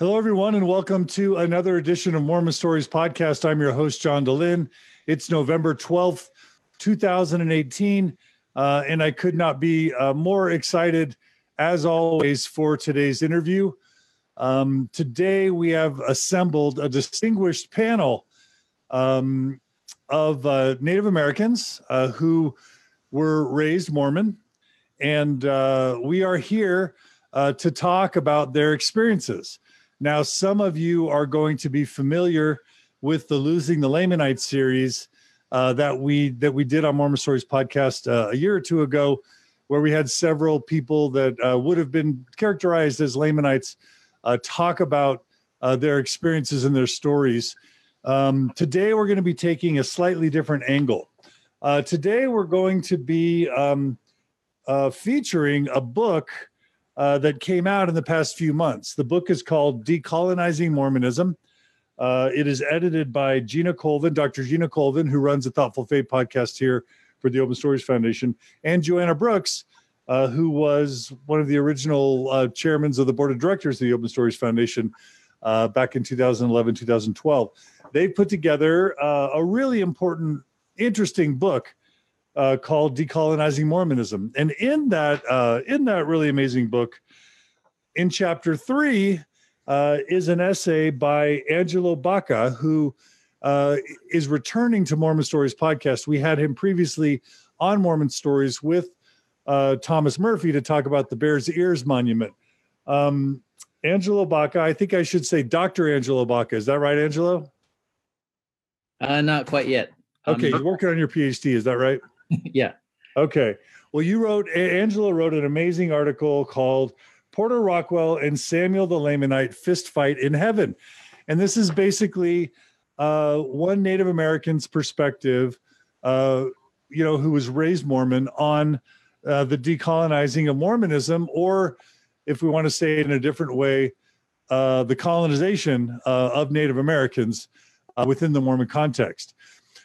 Hello, everyone, and welcome to another edition of Mormon Stories Podcast. I'm your host, John Dehlin. It's November 12th, 2018, uh, and I could not be uh, more excited, as always, for today's interview. Um, today, we have assembled a distinguished panel um, of uh, Native Americans uh, who were raised Mormon, and uh, we are here uh, to talk about their experiences. Now, some of you are going to be familiar with the Losing the Lamanite series uh, that we that we did on Mormon Stories podcast uh, a year or two ago, where we had several people that uh, would have been characterized as Lamanites uh, talk about uh, their experiences and their stories. Um, today, we're going to be taking a slightly different angle. Uh, today, we're going to be um, featuring a book uh, that came out in the past few months. The book is called Decolonizing Mormonism. Uh, it is edited by Gina Colvin, Dr. Gina Colvin, who runs the Thoughtful Faith podcast here for the Open Stories Foundation, and Joanna Brooks, uh, who was one of the original uh, chairmen of the board of directors of the Open Stories Foundation uh, back in 2011, 2012. They put together uh, a really important, interesting book uh, called "Decolonizing Mormonism," and in that uh, in that really amazing book, in chapter three, uh, is an essay by Angelo Baca, who uh, is returning to Mormon Stories podcast. We had him previously on Mormon Stories with uh, Thomas Murphy to talk about the Bears Ears Monument. Um, Angelo Baca, I think I should say Dr. Angelo Baca. Is that right, Angelo? Uh, not quite yet. Okay, um, you're working on your PhD. Is that right? yeah. Okay. Well, you wrote, Angelo wrote an amazing article called Porter Rockwell and Samuel the Lamanite Fist Fight in Heaven. And this is basically uh, one Native American's perspective, uh, you know, who was raised Mormon on uh, the decolonizing of Mormonism, or if we want to say it in a different way, uh, the colonization uh, of Native Americans uh, within the Mormon context.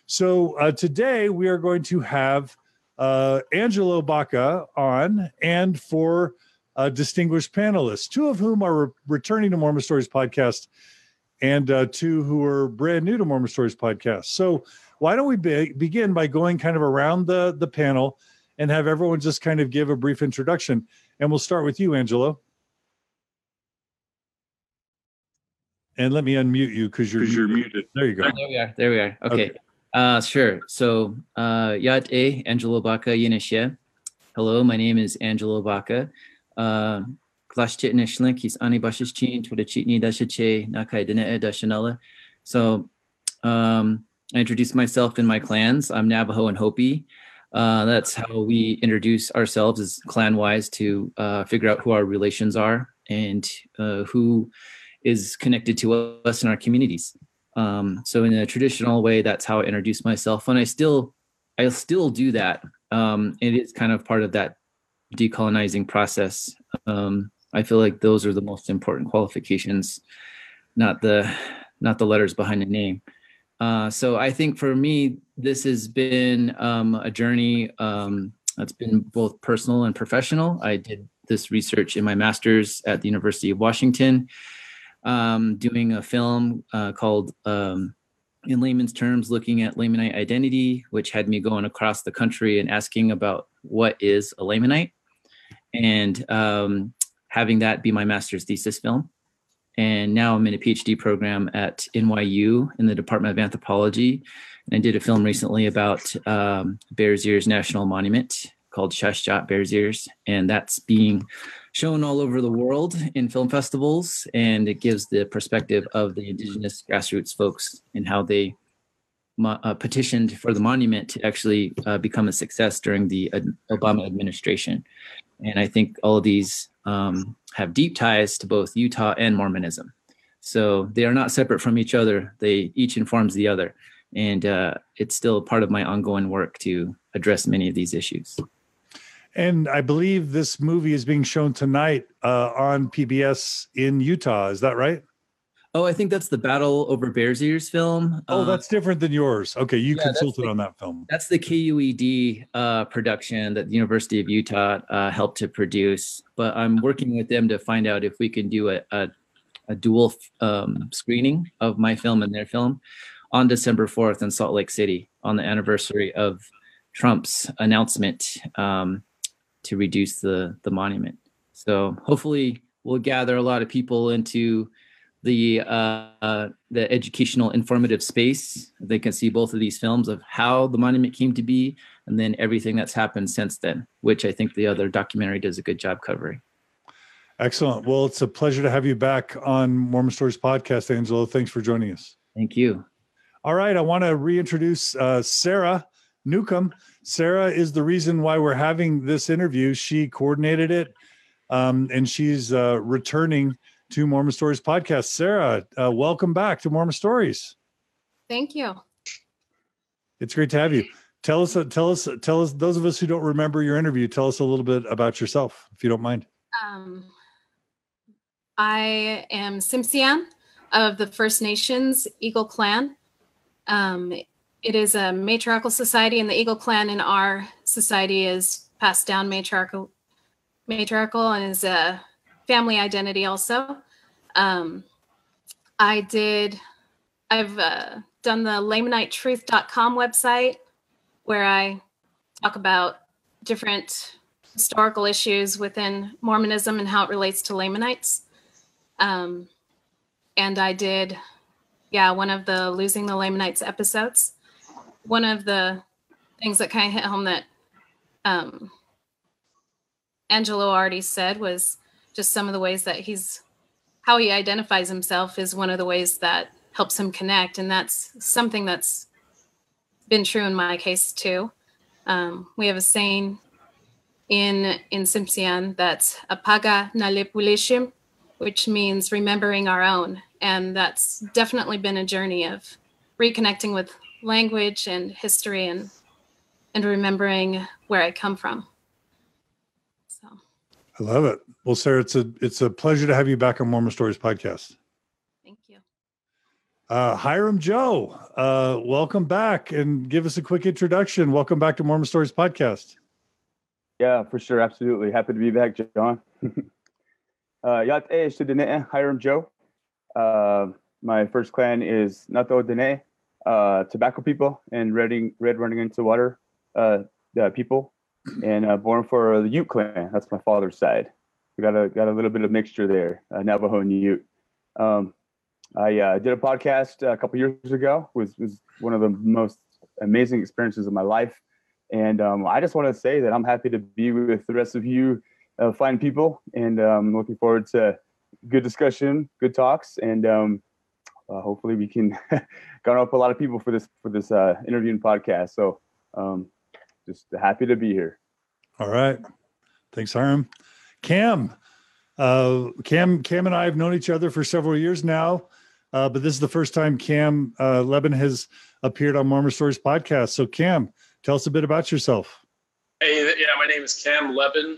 So uh, today we are going to have uh, Angelo Baca on and four uh, distinguished panelists, two of whom are re- returning to Mormon Stories podcast and uh, two who are brand new to Mormon Stories podcast. So why don't we be- begin by going kind of around the, the panel and have everyone just kind of give a brief introduction. And we'll start with you, Angelo. And let me unmute you because you're, you're muted. There you go. There we are. There we are. Okay. okay. Uh, sure. So, uh, Yat A, Angelo Baca Yinishe. Hello, my name is Angelo Baca. Uh, Klash Chitnishlink, he's Ani Bashichin, Twitchitni Dashache, Nakai Dene Dashanella. So, um, I introduce myself and my clans. I'm Navajo and Hopi. Uh, that's how we introduce ourselves as clan wise to uh, figure out who our relations are and uh, who is connected to us in our communities. Um, so in a traditional way, that's how I introduce myself, and I still, I still do that. Um, it is kind of part of that decolonizing process. Um, I feel like those are the most important qualifications, not the, not the letters behind the name. Uh, so I think for me, this has been um, a journey um, that's been both personal and professional. I did this research in my master's at the University of Washington um, doing a film uh, called, um, in Laman's terms, looking at Lamanite identity, which had me going across the country and asking about what is a Lamanite, and um, having that be my master's thesis film. And now I'm in a PhD program at NYU in the Department of Anthropology. And I did a film recently about um, Bears Ears National Monument called Shash Jaa Bears Ears. And that's being shown all over the world in film festivals, and it gives the perspective of the indigenous grassroots folks and how they uh, petitioned for the monument to actually uh, become a success during the Obama administration. And I think all of these um, have deep ties to both Utah and Mormonism. So they are not separate from each other. They each informs the other. And uh, it's still part of my ongoing work to address many of these issues. And I believe this movie is being shown tonight uh, on PBS in Utah. Is that right? Oh, I think that's the Battle Over Bears Ears film. Oh, uh, that's different than yours. Okay, you yeah, consulted the, on that film. That's the KUED uh, production that the University of Utah uh, helped to produce. But I'm working with them to find out if we can do a, a a dual um, screening of my film and their film on December 4th in Salt Lake City on the anniversary of Trump's announcement um, to reduce the the monument. So hopefully we'll gather a lot of people into the uh, the educational informative space. They can see both of these films of how the monument came to be, and then everything that's happened since then, which I think the other documentary does a good job covering. Excellent. Well, it's a pleasure to have you back on Mormon Stories podcast, Angelo. Thanks for joining us. Thank you. All right, I want to reintroduce uh, Sarah Newcomb. Sarah is the reason why we're having this interview. She coordinated it, um, and she's uh, returning to Mormon Stories podcast. Sarah, uh, welcome back to Mormon Stories. Thank you. It's great to have you. Tell us, uh, tell us, tell us. Those of us who don't remember your interview, tell us a little bit about yourself, if you don't mind. Um, I am Tsimshian of the First Nations Eagle Clan. Um, it is a matriarchal society, and the Eagle Clan in our society is passed down matriarchal, matriarchal, and is a family identity also. Um, I did, I've uh, done the LamaniteTruth.com website where I talk about different historical issues within Mormonism and how it relates to Lamanites. Um, and I did, yeah, one of the Losing the Lamanites episodes. One of the things that kind of hit home that um, Angelo already said was just some of the ways that he's how he identifies himself is one of the ways that helps him connect and that's something that's been true in my case too. Um, we have a saying in in Tsimshian that's apaga nalepulishim which means remembering our own and that's definitely been a journey of reconnecting with language and history and and remembering where i come from so i love it well, Sarah, it's a it's a pleasure to have you back on Mormon Stories podcast. Thank you. Uh, Hyrum Joe, uh, welcome back, and give us a quick introduction. Welcome back to Mormon Stories podcast. Yeah, for sure, absolutely. Happy to be back, John. Uh, Yat e Hyrum Joe. Uh, my first clan is Nato Dene, uh, tobacco people, and Red, Red Running into Water uh, people, and uh, born for the Ute clan. That's my father's side we got a got a little bit of mixture there, uh, Navajo and Ute. Um, I uh, did a podcast a couple years ago. Was was one of the most amazing experiences of my life, and um, I just want to say that I'm happy to be with the rest of you, uh, fine people, and um, looking forward to good discussion, good talks, and um, uh, hopefully we can garner up a lot of people for this for this uh, interview and podcast. So um, just happy to be here. All right, thanks, Hyrum. Cam, uh, Cam, Cam, and I have known each other for several years now, uh, but this is the first time Cam uh, Lebbon has appeared on Mormon Stories podcast. So, Cam, tell us a bit about yourself. Hey, yeah, my name is Cam Lebbon.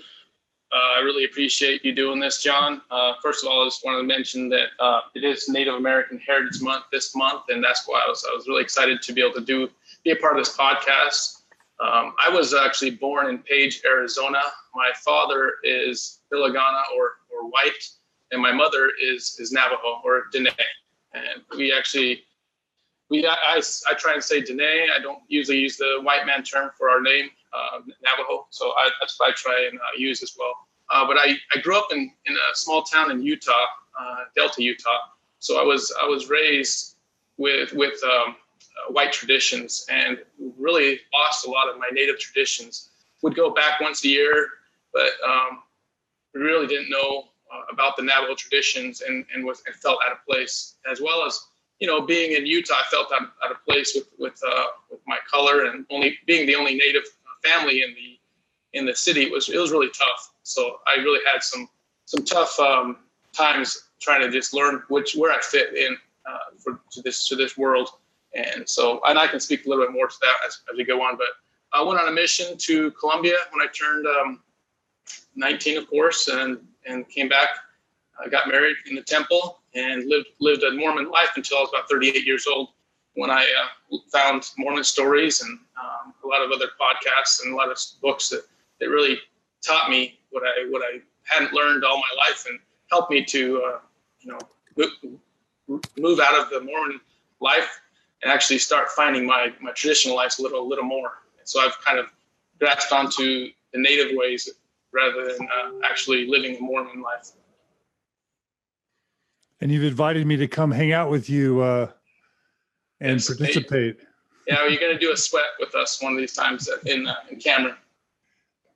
Uh, I really appreciate you doing this, John. Uh, first of all, I just wanted to mention that uh, it is Native American Heritage Month this month, and that's why I was I was really excited to be able to do be a part of this podcast. Um, I was actually born in Page, Arizona. My father is Bilagana or, or white, and my mother is, is Navajo or Dene. And we actually, we I, I, I try and say Dene. I don't usually use the white man term for our name, uh, Navajo. So I, that's what I try and uh, use as well. Uh, but I, I grew up in, in a small town in Utah, uh, Delta, Utah. So I was I was raised with with um, uh, white traditions and really lost a lot of my native traditions. Would go back once a year, but um, really didn't know uh, about the Navajo traditions and, and, was, and felt out of place, as well as you know being in Utah, I felt out, out of place with with, uh, with my color and only being the only native family in the in the city it was it was really tough. So I really had some some tough um, times trying to just learn which where I fit in uh, for to this to this world. And so, and I can speak a little bit more to that as, as we go on. But I went on a mission to Colombia when I turned um, 19, of course, and and came back. I got married in the temple and lived lived a Mormon life until I was about 38 years old. When I uh, found Mormon stories and um, a lot of other podcasts and a lot of books that, that really taught me what I what I hadn't learned all my life and helped me to uh, you know move move out of the Mormon life and actually start finding my my traditional life a little a little more. so I've kind of grasped onto the native ways rather than uh, actually living a Mormon life. And you've invited me to come hang out with you uh, and yes, participate. yeah, you're going to do a sweat with us one of these times in uh, in Cameron.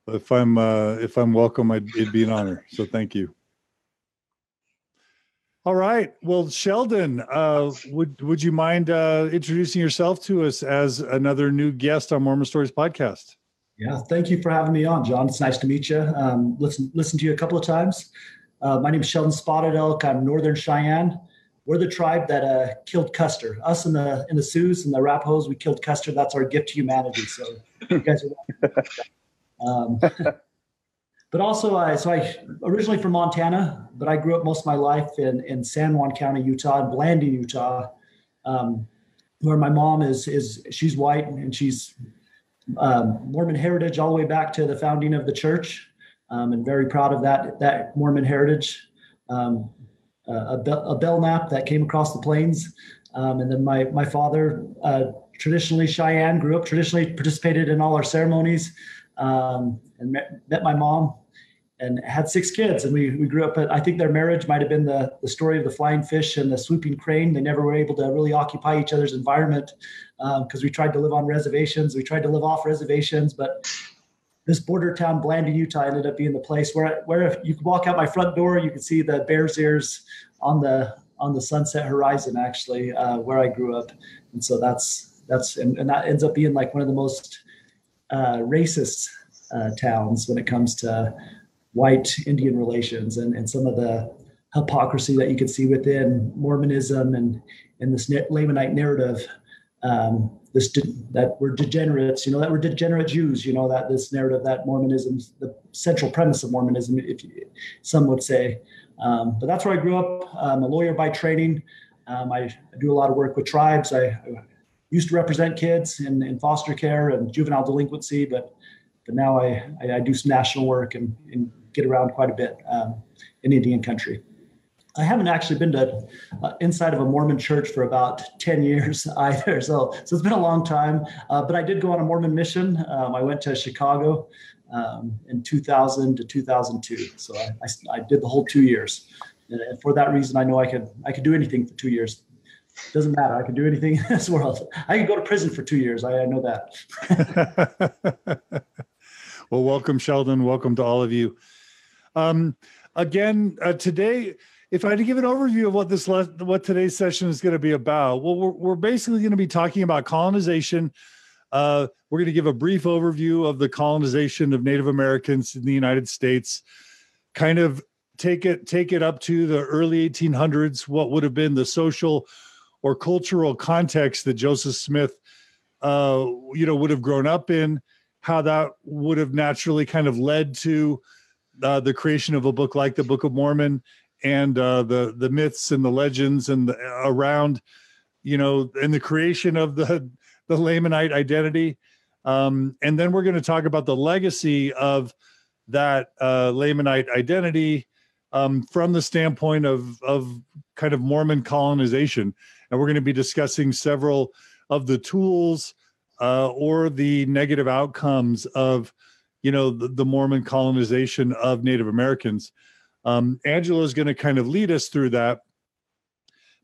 If I'm uh, if I'm welcome, I'd, it'd be an honor. So thank you. All right. Well, Sheldon, uh, would would you mind uh, introducing yourself to us as another new guest on Mormon Stories podcast? Yeah, thank you for having me on, John. It's nice to meet you. Um, listen, listen to you a couple of times. Uh, my name is Sheldon Spotted Elk. I'm Northern Cheyenne. We're the tribe that uh, killed Custer. Us and the in the Sioux and the Arapahoes, we killed Custer. That's our gift to humanity. So you guys are. Um, but also I so I originally from Montana, but I grew up most of my life in in San Juan County, Utah, in Blanding, Utah, um, where my mom is is she's white and she's um, Mormon heritage all the way back to the founding of the church, um, and very proud of that that Mormon heritage. Um, a, a Belknap that came across the plains, um, and then my my father, uh, traditionally Cheyenne, grew up traditionally participated in all our ceremonies, um, and met, met my mom and had six kids. And we, we grew up at, I think their marriage might have been the, the story of the flying fish and the swooping crane. They never were able to really occupy each other's environment because um, we tried to live on reservations. We tried to live off reservations, but this border town, Blanding, Utah, ended up being the place where, where if you could walk out my front door, you could see the Bears Ears on the, on the sunset horizon, actually, uh, where I grew up. And so that's, that's, and, and that ends up being like one of the most uh, racist uh, towns when it comes to white Indian relations and, and some of the hypocrisy that you could see within Mormonism and, and this Lamanite narrative. Um, this that we're degenerates, you know, that we're degenerate Jews, you know, that this narrative that Mormonism, the central premise of Mormonism, if you, some would say. Um, but that's where I grew up. I'm a lawyer by training. Um, I, I, do a lot of work with tribes. I, I used to represent kids in, in, foster care and juvenile delinquency, but but now I, I, I do some national work and, and get around quite a bit um, in Indian country. I haven't actually been to uh, inside of a Mormon church for about 10 years either. So, so it's been a long time, uh, but I did go on a Mormon mission. Um, I went to Chicago um, in 2000 to 2002. So I, I, I, did the whole two years. And for that reason, I know I could, I could do anything for two years. Doesn't matter. I could do anything in this world. I could go to prison for two years. I, I know that. well, welcome, Sheldon. Welcome to all of you. Um, again, uh, today, if I had to give an overview of what this what today's session is going to be about, well, we're, we're basically going to be talking about colonization. Uh, we're going to give a brief overview of the colonization of Native Americans in the United States, kind of take it take it up to the early 1800s. What would have been the social or cultural context that Joseph Smith, uh, you know, would have grown up in, how that would have naturally kind of led to uh, the creation of a book like the Book of Mormon and uh, the the myths and the legends and the, around, you know, and the creation of the the Lamanite identity. Um, and then we're going to talk about the legacy of that uh, Lamanite identity um, from the standpoint of of kind of Mormon colonization, and we're going to be discussing several of the tools uh, or the negative outcomes of you know the, the Mormon colonization of Native Americans. Um, Angelo is going to kind of lead us through that,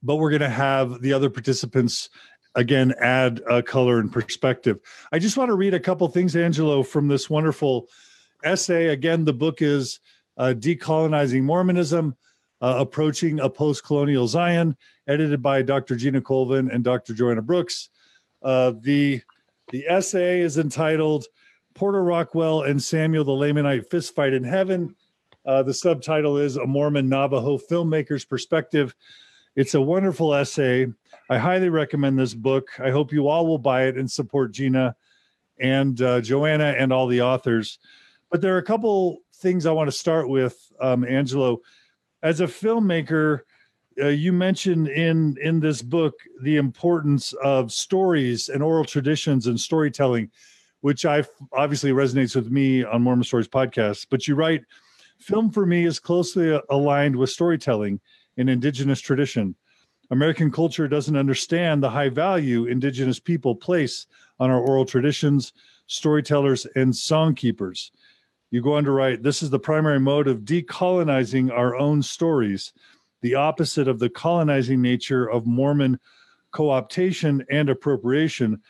but we're going to have the other participants again add a color and perspective. I just want to read a couple things, Angelo, from this wonderful essay. Again, the book is uh, "Decolonizing Mormonism: uh, Approaching a Post-Colonial Zion," edited by Dr. Gina Colvin and Dr. Joanna Brooks. Uh, the the essay is entitled Porter Rockwell and Samuel the Lamanite Fistfight in Heaven. Uh, the subtitle is A Mormon Navajo Filmmaker's Perspective. It's a wonderful essay. I highly recommend this book. I hope you all will buy it and support Gina and uh, Joanna and all the authors. But there are a couple things I want to start with, um, Angelo. As a filmmaker, uh, you mentioned in in this book the importance of stories and oral traditions and storytelling which I obviously resonates with me on Mormon Stories podcast. But you write, film for me is closely aligned with storytelling. and indigenous tradition. American culture doesn't understand the high value indigenous people place on our oral traditions, storytellers, and songkeepers. You go on to write this is the primary mode of decolonizing our own stories, the opposite of the colonizing nature of Mormon co optation and appropriation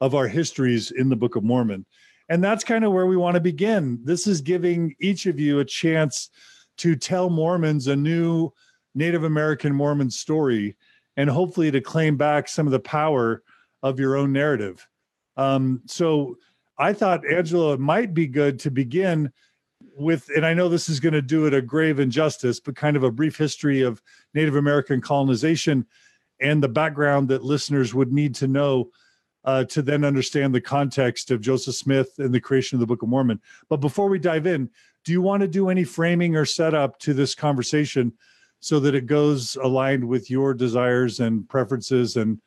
of our histories in the Book of Mormon. And that's kind of where we want to begin. This is giving each of you a chance to tell Mormons a new Native American Mormon story and hopefully to claim back some of the power of your own narrative. Um, so I thought, Angelo, might be good to begin with, and I know this is going to do it a grave injustice, but kind of a brief history of Native American colonization and the background that listeners would need to know uh, to then understand the context of Joseph Smith and the creation of the Book of Mormon. But before we dive in, do you want to do any framing or setup to this conversation so that it goes aligned with your desires and preferences and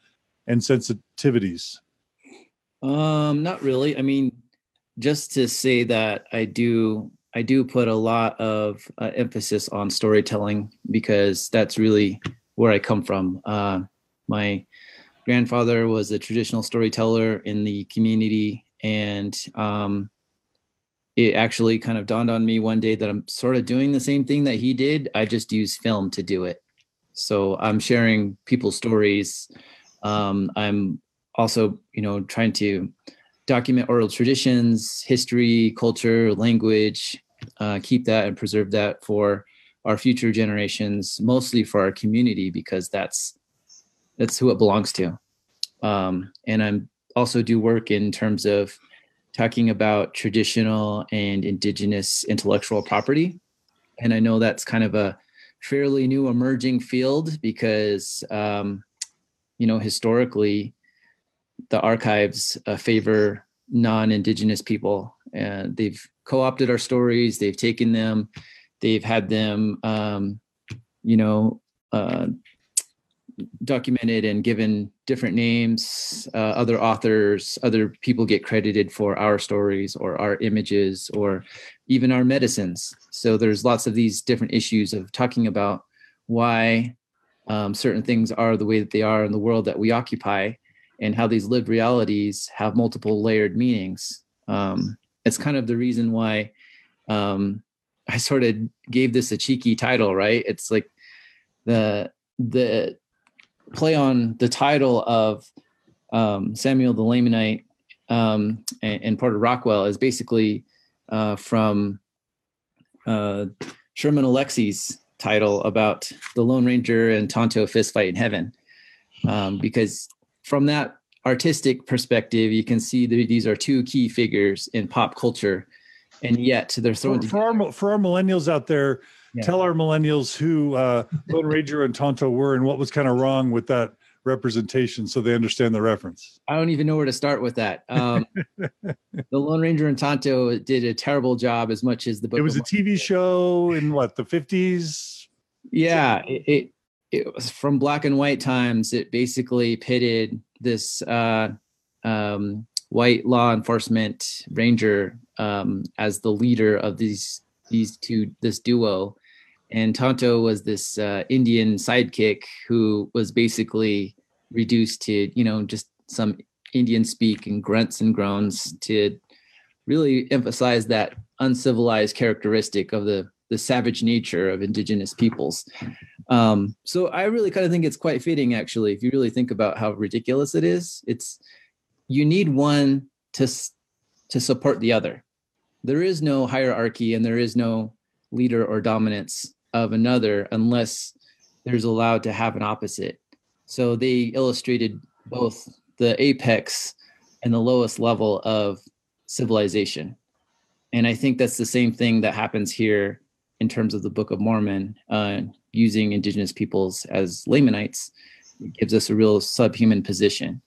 and sensitivities? Um, not really. I mean, just to say that I do I do put a lot of uh, emphasis on storytelling because that's really where I come from. Uh, my grandfather was a traditional storyteller in the community, and um, it actually kind of dawned on me one day that I'm sort of doing the same thing that he did. I just use film to do it. So I'm sharing people's stories. Um, I'm also, you know, trying to document oral traditions, history, culture, language, uh, keep that and preserve that for our future generations, mostly for our community because that's that's who it belongs to. Um, and I'm also do work in terms of talking about traditional and indigenous intellectual property. And I know that's kind of a fairly new emerging field because, um, you know, historically, the archives uh, favor non-indigenous people and they've co-opted our stories they've taken them they've had them um, you know uh, documented and given different names uh, other authors other people get credited for our stories or our images or even our medicines so there's lots of these different issues of talking about why um, certain things are the way that they are in the world that we occupy and how these lived realities have multiple layered meanings. Um, it's kind of the reason why um, I sort of gave this a cheeky title, right? It's like the the play on the title of um, Samuel the Lamanite um, and, and Porter Rockwell is basically uh, from uh, Sherman Alexie's title about the Lone Ranger and Tonto fistfight in heaven, um, because from that artistic perspective, you can see that these are two key figures in pop culture, and yet they're thrown for, for our for our millennials out there. Yeah. Tell our millennials who uh, Lone Ranger and Tonto were, and what was kind of wrong with that representation, so they understand the reference. I don't even know where to start with that. Um, the Lone Ranger and Tonto did a terrible job, as much as the book. It was a TV show in what the fifties. Yeah, it, it it was from black and white times. It basically pitted this uh, um, white law enforcement ranger um, as the leader of these these two this duo, and Tonto was this uh, Indian sidekick who was basically reduced to you know just some Indian speak and grunts and groans to really emphasize that uncivilized characteristic of the the savage nature of indigenous peoples. Um, so I really kind of think it's quite fitting, actually, if you really think about how ridiculous it is. It's you need one to to support the other. There is no hierarchy and there is no leader or dominance of another unless there's allowed to have an opposite. So they illustrated both the apex and the lowest level of civilization. And I think that's the same thing that happens here in terms of the Book of Mormon. Uh, using indigenous peoples as Lamanites it gives us a real subhuman position.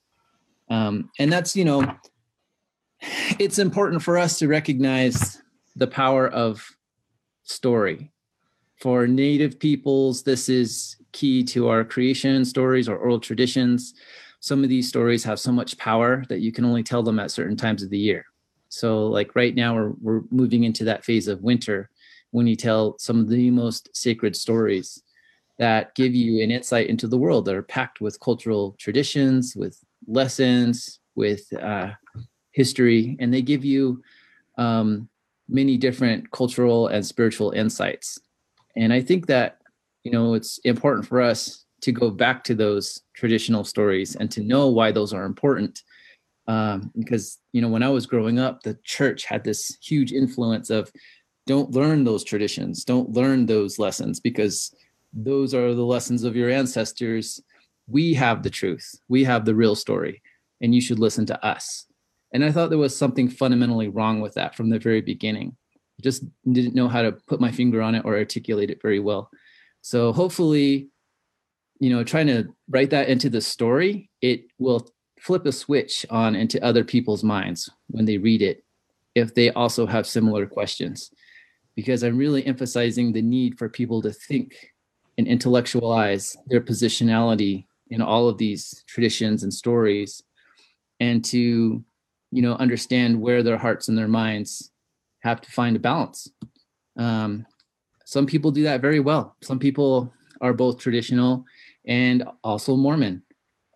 Um, and that's, you know, it's important for us to recognize the power of story. For Native peoples, this is key to our creation stories or oral traditions. Some of these stories have so much power that you can only tell them at certain times of the year. So, like right now, we're, we're moving into that phase of winter when you tell some of the most sacred stories. that give you an insight into the world that are packed with cultural traditions, with lessons, with uh, history, and they give you um, many different cultural and spiritual insights. And I think that you know it's important for us to go back to those traditional stories and to know why those are important. Um, because you know when I was growing up, the church had this huge influence of don't learn those traditions, don't learn those lessons because those are the lessons of your ancestors. We have the truth, we have the real story, and you should listen to us. And I thought there was something fundamentally wrong with that from the very beginning. Just didn't know how to put my finger on it or articulate it very well. So hopefully, you know, trying to write that into the story, it will flip a switch on into other people's minds when they read it if they also have similar questions because i'm really emphasizing the need for people to think and intellectualize their positionality in all of these traditions and stories and to you know understand where their hearts and their minds have to find a balance. Um, some people do that very well. Some people are both traditional and also mormon.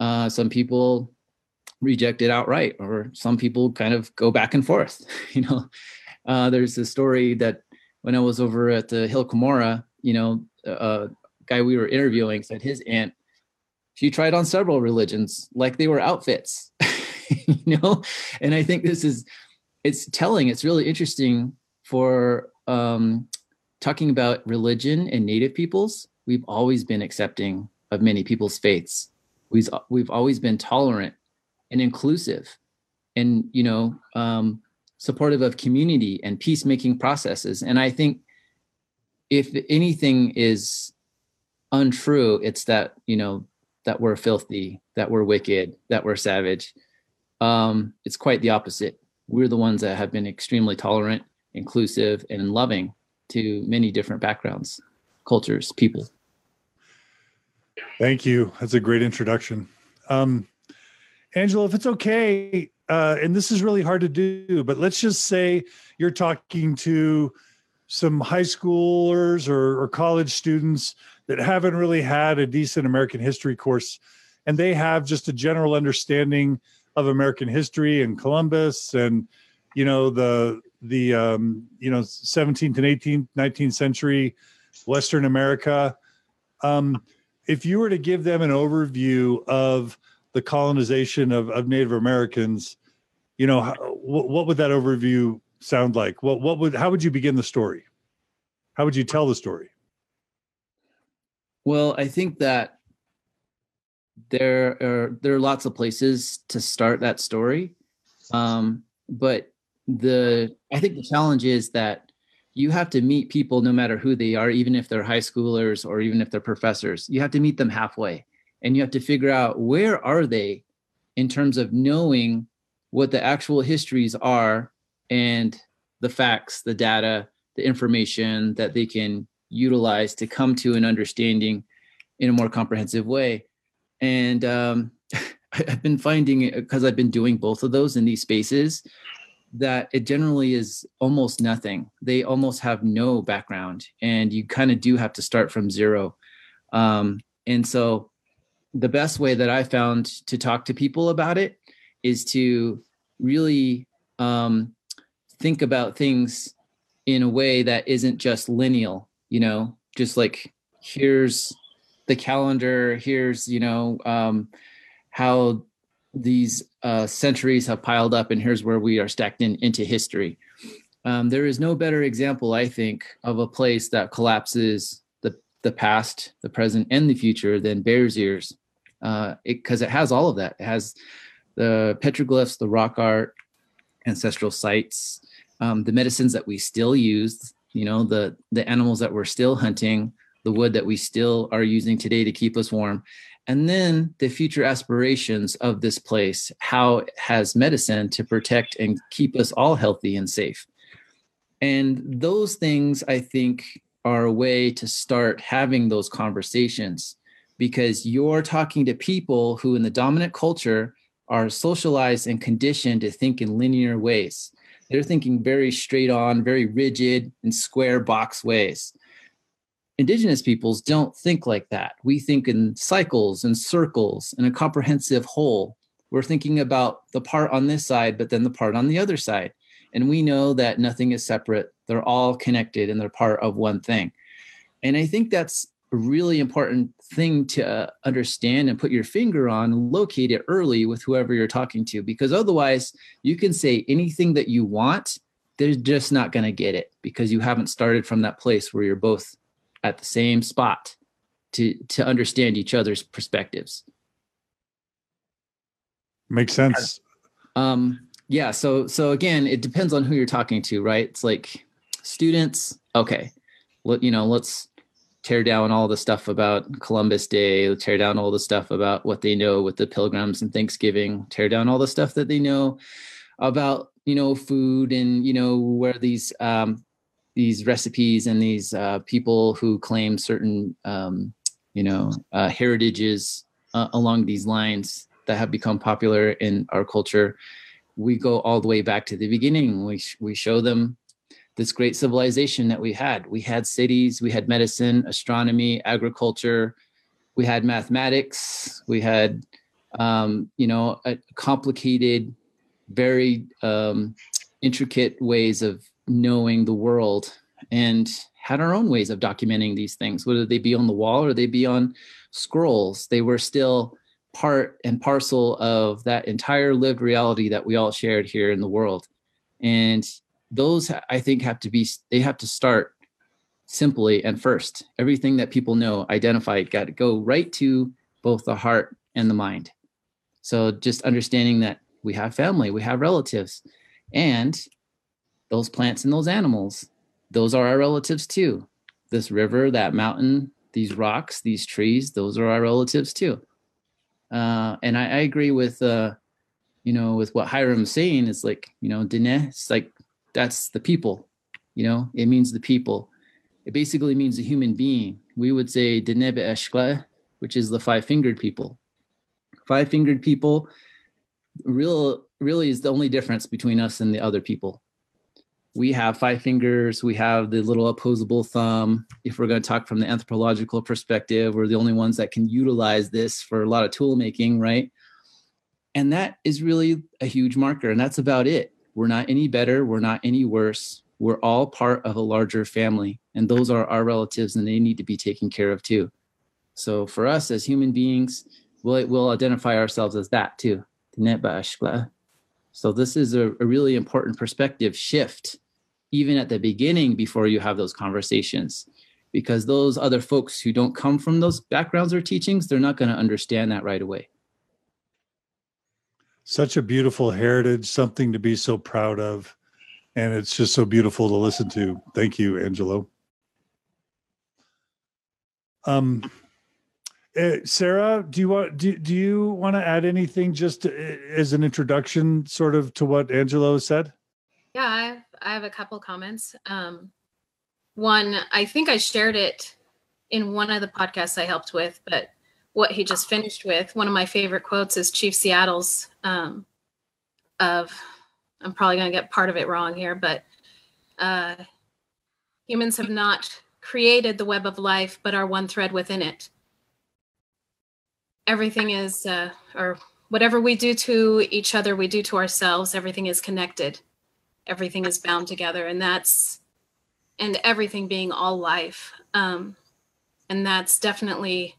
Uh, some people reject it outright or some people kind of go back and forth you know? Uh, there's a story that when i was over at the hill Cumorah, you know a guy we were interviewing said his aunt she tried on several religions like they were outfits you know? And i think this is it's telling it's really interesting for um talking about religion and native peoples we've always been accepting of many people's faiths. We've we've always been tolerant and inclusive and you know um supportive of community and peacemaking processes. And i think if anything is untrue it's that you know that we're filthy that we're wicked that we're savage. Um, it's quite the opposite. We're the ones that have been extremely tolerant, inclusive, and loving to many different backgrounds, cultures, people. Thank you. That's a great introduction. Um, Angelo, if it's okay, uh, and this is really hard to do, but let's just say you're talking to some high schoolers or, or college students that haven't really had a decent American history course, and they have just a general understanding of American history and Columbus and you know the the um, you know 17th and 18th 19th century Western America. Um, if you were to give them an overview of the colonization of, of Native Americans, you know, how, what, what would that overview sound like? What what would how would you begin the story? How would you tell the story? Well, I think that there are there are lots of places to start that story. Um, but the i think the challenge is that you have to meet people no matter who they are even if they're high schoolers or even if they're professors. You have to meet them halfway and you have to figure out where are they in terms of knowing what the actual histories are and the facts the data the information that they can utilize to come to an understanding in a more comprehensive way and um, I've been finding because I've been doing both of those in these spaces that it generally is almost nothing. They almost have no background, and you kind of do have to start from zero. Um, and so, the best way that I found to talk to people about it is to really um, think about things in a way that isn't just lineal. You know, just like here's the calendar here's you know um, how these uh, centuries have piled up and here's where we are stacked in into history. Um, there is no better example i think of a place that collapses the the past the present and the future than bears ears. Because uh, it, it has all of that. It has the petroglyphs the rock art ancestral sites um, the medicines that we still use you know the the animals that we're still hunting the wood that we still are using today to keep us warm. And then the future aspirations of this place how has medicine to protect and keep us all healthy and safe. And those things i think are a way to start having those conversations because you're talking to people who in the dominant culture are socialized and conditioned to think in linear ways. They're thinking very straight on very rigid and square box ways indigenous peoples don't think like that. We think in cycles and circles and a comprehensive whole. We're thinking about the part on this side, but then the part on the other side. And we know that nothing is separate. They're all connected and they're part of one thing. And I think that's a really important thing to uh, understand and put your finger on, locate it early with whoever you're talking to, because otherwise you can say anything that you want. They're just not going to get it because you haven't started from that place where you're both at the same spot to to understand each other's perspectives. Makes sense. Um, yeah. So so again, it depends on who you're talking to, right? It's like students. Okay, let you know. Let's tear down all the stuff about Columbus Day, tear down all the stuff about what they know with the pilgrims and Thanksgiving, tear down all the stuff that they know about, you know, food and, you know, where these um, these recipes and these uh, people who claim certain, um, you know, uh, heritages uh, along these lines that have become popular in our culture. We go all the way back to the beginning. We sh- we show them this great civilization that we had. We had cities, we had medicine, astronomy, agriculture, we had mathematics, we had, um, you know, complicated, very um, intricate ways of knowing the world and had our own ways of documenting these things, whether they be on the wall or they be on scrolls. They were still part and parcel of that entire lived reality that we all shared here in the world. And those I think have to be they have to start simply and first. Everything that people know, identify, got to go right to both the heart and the mind. So just understanding that we have family, we have relatives, and those plants and those animals, those are our relatives too. This river, that mountain, these rocks, these trees, those are our relatives too. Uh, and I, I, agree with, uh, you know, with what Hyrum's saying. It's like, you know, Dine, it's like that's the people you know it means the people it basically means a human being we would say denebe eshkla which is the five fingered people five fingered people real really is the only difference between us and the other people we have five fingers we have the little opposable thumb if we're going to talk from the anthropological perspective we're the only ones that can utilize this for a lot of tool making right and that is really a huge marker and that's about it we're not any better. We're not any worse. We're all part of a larger family, and those are our relatives, and they need to be taken care of too. So for us as human beings, we'll, we'll identify ourselves as that too. So this is a, a really important perspective shift, even at the beginning before you have those conversations because those other folks who don't come from those backgrounds or teachings, they're not going to understand that right away. Such a beautiful heritage, something to be so proud of. And it's just so beautiful to listen to. Thank you, Angelo. Um, uh, Sarah, do you want do, do you want to add anything just to, eh, as an introduction, sort of to what Angelo said? Yeah, I have, I have a couple comments. Um, one, I think I shared it in one of the podcasts I helped with, but what he just finished with, one of my favorite quotes is Chief Seattle's um, of, I'm probably going to get part of it wrong here, but uh, humans have not created the web of life, but are one thread within it. Everything is, uh, or whatever we do to each other, we do to ourselves. Everything is connected. Everything is bound together. And that's, and everything being all life. Um, and that's definitely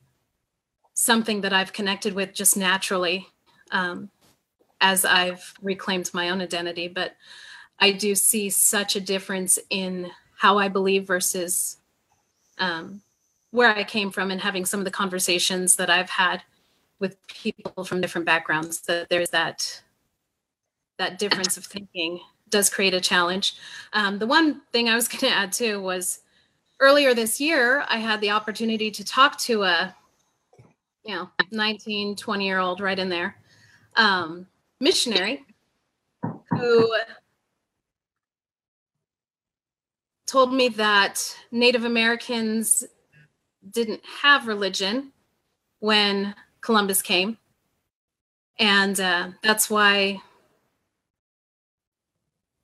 something that I've connected with just naturally um, as I've reclaimed my own identity. But I do see such a difference in how I believe versus um, where I came from and having some of the conversations that I've had with people from different backgrounds that there's that that difference of thinking does create a challenge. Um, the one thing I was going to add too was earlier this year, I had the opportunity to talk to a you know 19 20 year old right in there um, missionary who told me that native americans didn't have religion when columbus came and uh, that's why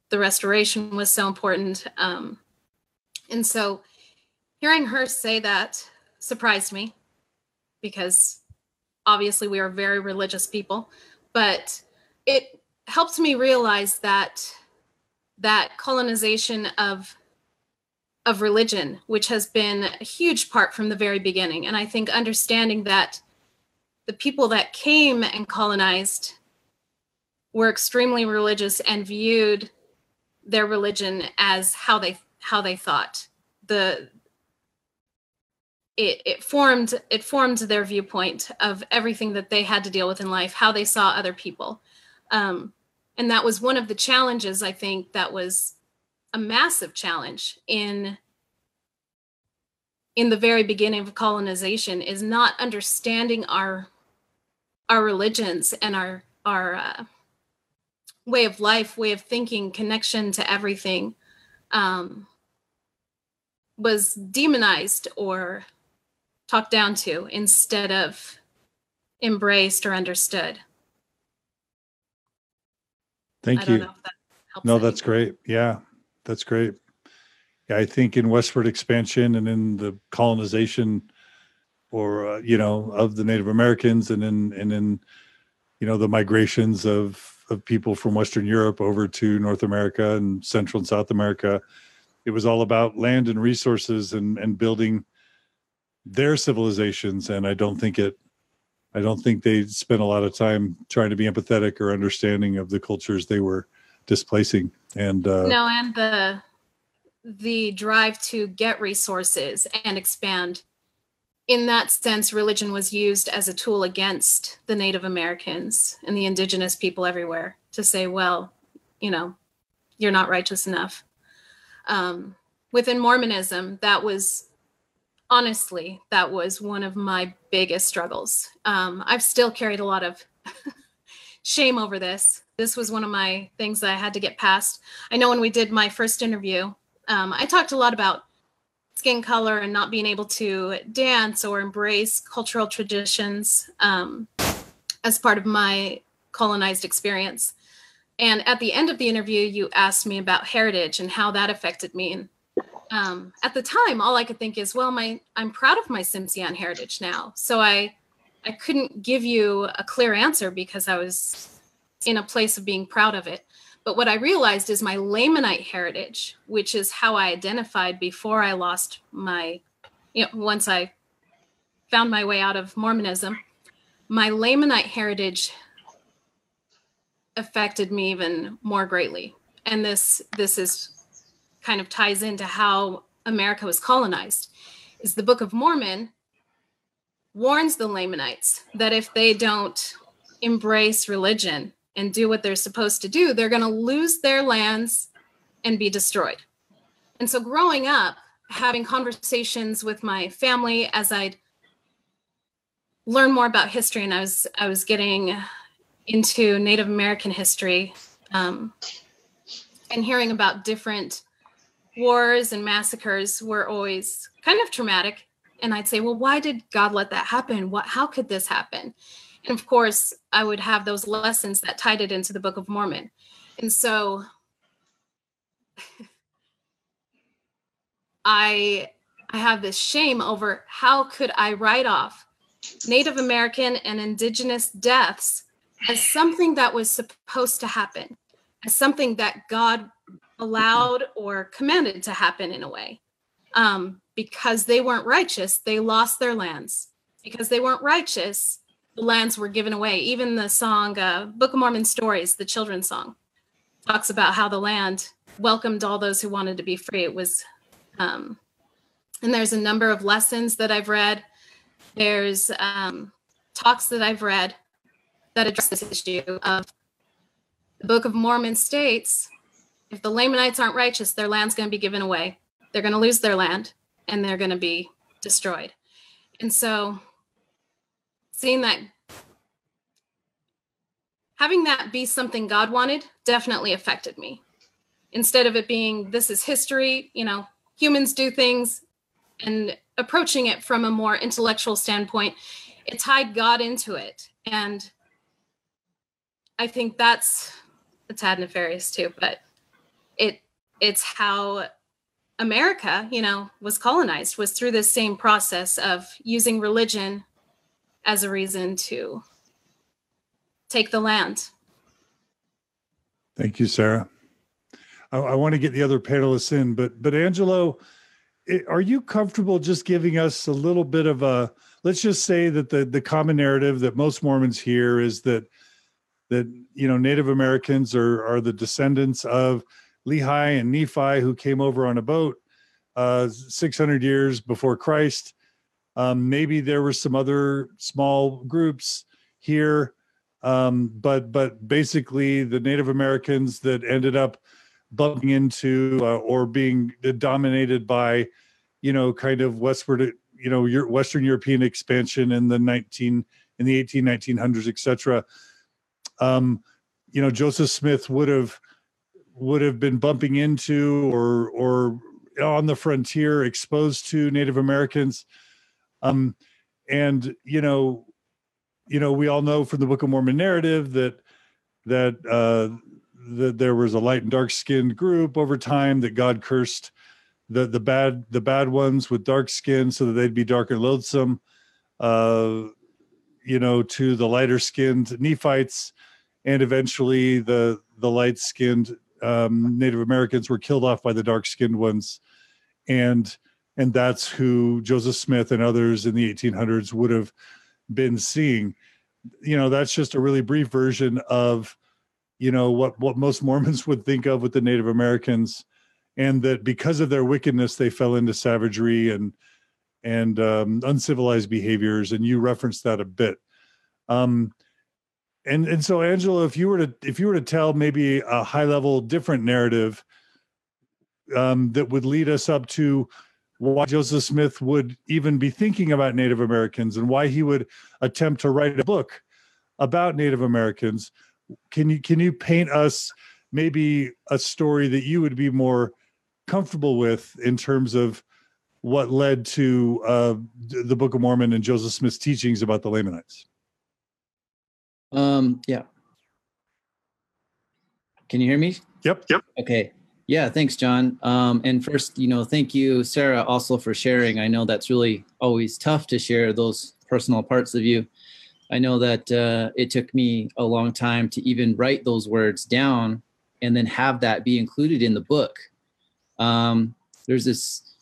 the restoration was so important um, and so hearing her say that surprised me because obviously we are very religious people, but it helped me realize that that colonization of of religion, which has been a huge part from the very beginning. And I think understanding that the people that came and colonized were extremely religious and viewed their religion as how they how they thought. The it, it formed it formed their viewpoint of everything that they had to deal with in life, how they saw other people. Um, and that was one of the challenges I think that was a massive challenge in in the very beginning of colonization is not understanding our our religions and our our uh, way of life, way of thinking, connection to everything um, was demonized or talked down to instead of embraced or understood. Thank you. That no, that's great. Yeah, that's great. Yeah, I think in westward expansion and in the colonization, or uh, you know, of the Native Americans, and in and in you know the migrations of of people from Western Europe over to North America and Central and South America, it was all about land and resources and and building their civilizations. And I don't think it I don't think they spent a lot of time trying to be empathetic or understanding of the cultures they were displacing. And uh, no, and the the drive to get resources and expand. In that sense, religion was used as a tool against the Native Americans and the indigenous people everywhere to say, well, you know, you're not righteous enough. Um, within Mormonism, that was honestly, that was one of my biggest struggles. Um, I've still carried a lot of shame over this. This was one of my things that I had to get past. I know when we did my first interview, um, I talked a lot about skin color and not being able to dance or embrace cultural traditions um, as part of my colonized experience. And at the end of the interview, you asked me about heritage and how that affected me. And um, at the time, all I could think is, well, my I'm proud of my Tsimshian heritage now. So I I couldn't give you a clear answer because I was in a place of being proud of it. But what I realized is my Lamanite heritage, which is how I identified before I lost my, you know, once I found my way out of Mormonism, my Lamanite heritage affected me even more greatly. And this this is kind of ties into how America was colonized, is the Book of Mormon warns the Lamanites that if they don't embrace religion and do what they're supposed to do, they're going to lose their lands and be destroyed. And so growing up, having conversations with my family as I'd learn more about history and I was I was getting into Native American history um, and hearing about different wars and massacres were always kind of traumatic. And I'd say, well, why did God let that happen? What, how could this happen? And of course, I would have those lessons that tied it into the Book of Mormon. And so I I have this shame over how could I write off Native American and indigenous deaths as something that was supposed to happen, as something that God allowed or commanded to happen in a way. Um, because they weren't righteous, they lost their lands. Because they weren't righteous, the lands were given away. Even the song, uh, Book of Mormon Stories, the children's song, talks about how the land welcomed all those who wanted to be free. It was, um, and there's a number of lessons that I've read. There's um, talks that I've read that address this issue of the Book of Mormon states if the Lamanites aren't righteous, their land's going to be given away. They're going to lose their land and they're going to be destroyed. And so, seeing that, having that be something God wanted definitely affected me. Instead of it being, this is history, you know, humans do things, and approaching it from a more intellectual standpoint, it tied God into it. And I think that's a tad nefarious too, but it it's how America, you know, was colonized was through this same process of using religion as a reason to take the land. Thank you, Sarah. I, I want to get the other panelists in, but but Angelo, are you comfortable just giving us a little bit of a? Let's just say that the the common narrative that most Mormons hear is that that you know Native Americans are are the descendants of Lehi and Nephi who came over on a boat uh, 600 years before Christ. Um, maybe there were some other small groups here, um, but but basically the Native Americans that ended up bumping into uh, or being dominated by, you know, kind of westward, you know, your Western European expansion in the 19 in the 18 1900s, etc. Um, you know, Joseph Smith would have would have been bumping into or or on the frontier exposed to Native Americans. Um, and you know, you know, we all know from the Book of Mormon narrative that that uh, that there was a light and dark skinned group over time that God cursed the the bad the bad ones with dark skin so that they'd be dark and loathsome. Uh, you know, to the lighter skinned Nephites, and eventually the the light skinned um, Native Americans were killed off by the dark skinned ones, and and that's who Joseph Smith and others in the 1800s would have been seeing. You know, that's just a really brief version of you know what what most Mormons would think of with the Native Americans, and that because of their wickedness they fell into savagery and and um, uncivilized behaviors. And you referenced that a bit. Um, and and so Angelo, if you were to if you were to tell maybe a high level different narrative um, that would lead us up to why Joseph Smith would even be thinking about Native Americans and why he would attempt to write a book about Native Americans, can you can you paint us maybe a story that you would be more comfortable with in terms of what led to uh, the Book of Mormon and Joseph Smith's teachings about the Lamanites? Um, yeah. Can you hear me? Yep. Yep. Okay. Yeah, thanks, John. Um, and first, you know, thank you, Sarah, also for sharing. I know that's really always tough to share those personal parts of you. I know that uh, it took me a long time to even write those words down and then have that be included in the book. Um, there's this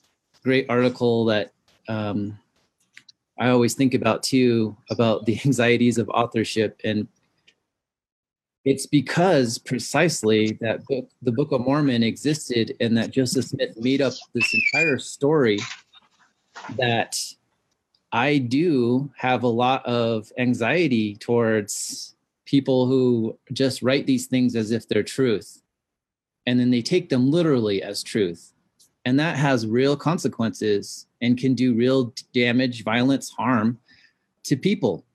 great article that um, I always think about too about the anxieties of authorship. And it's because precisely that book, the Book of Mormon existed and that Joseph Smith made up this entire story that I do have a lot of anxiety towards people who just write these things as if they're truth. And then they take them literally as truth. And that has real consequences and can do real damage violence harm to people.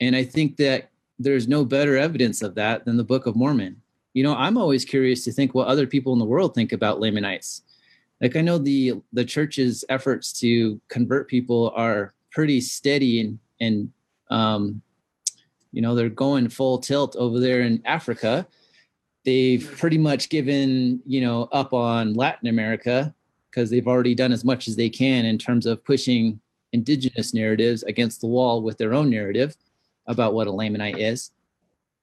And i think that there's no better evidence of that than the book of mormon. You know i'm always curious to think what other people in the world think about lamanites. Like i know the the church's efforts to convert people are pretty steady and and um you know they're going full tilt over there in africa. They've pretty much given you know up on latin america because they've already done as much as they can in terms of pushing indigenous narratives against the wall with their own narrative about what a Lamanite is.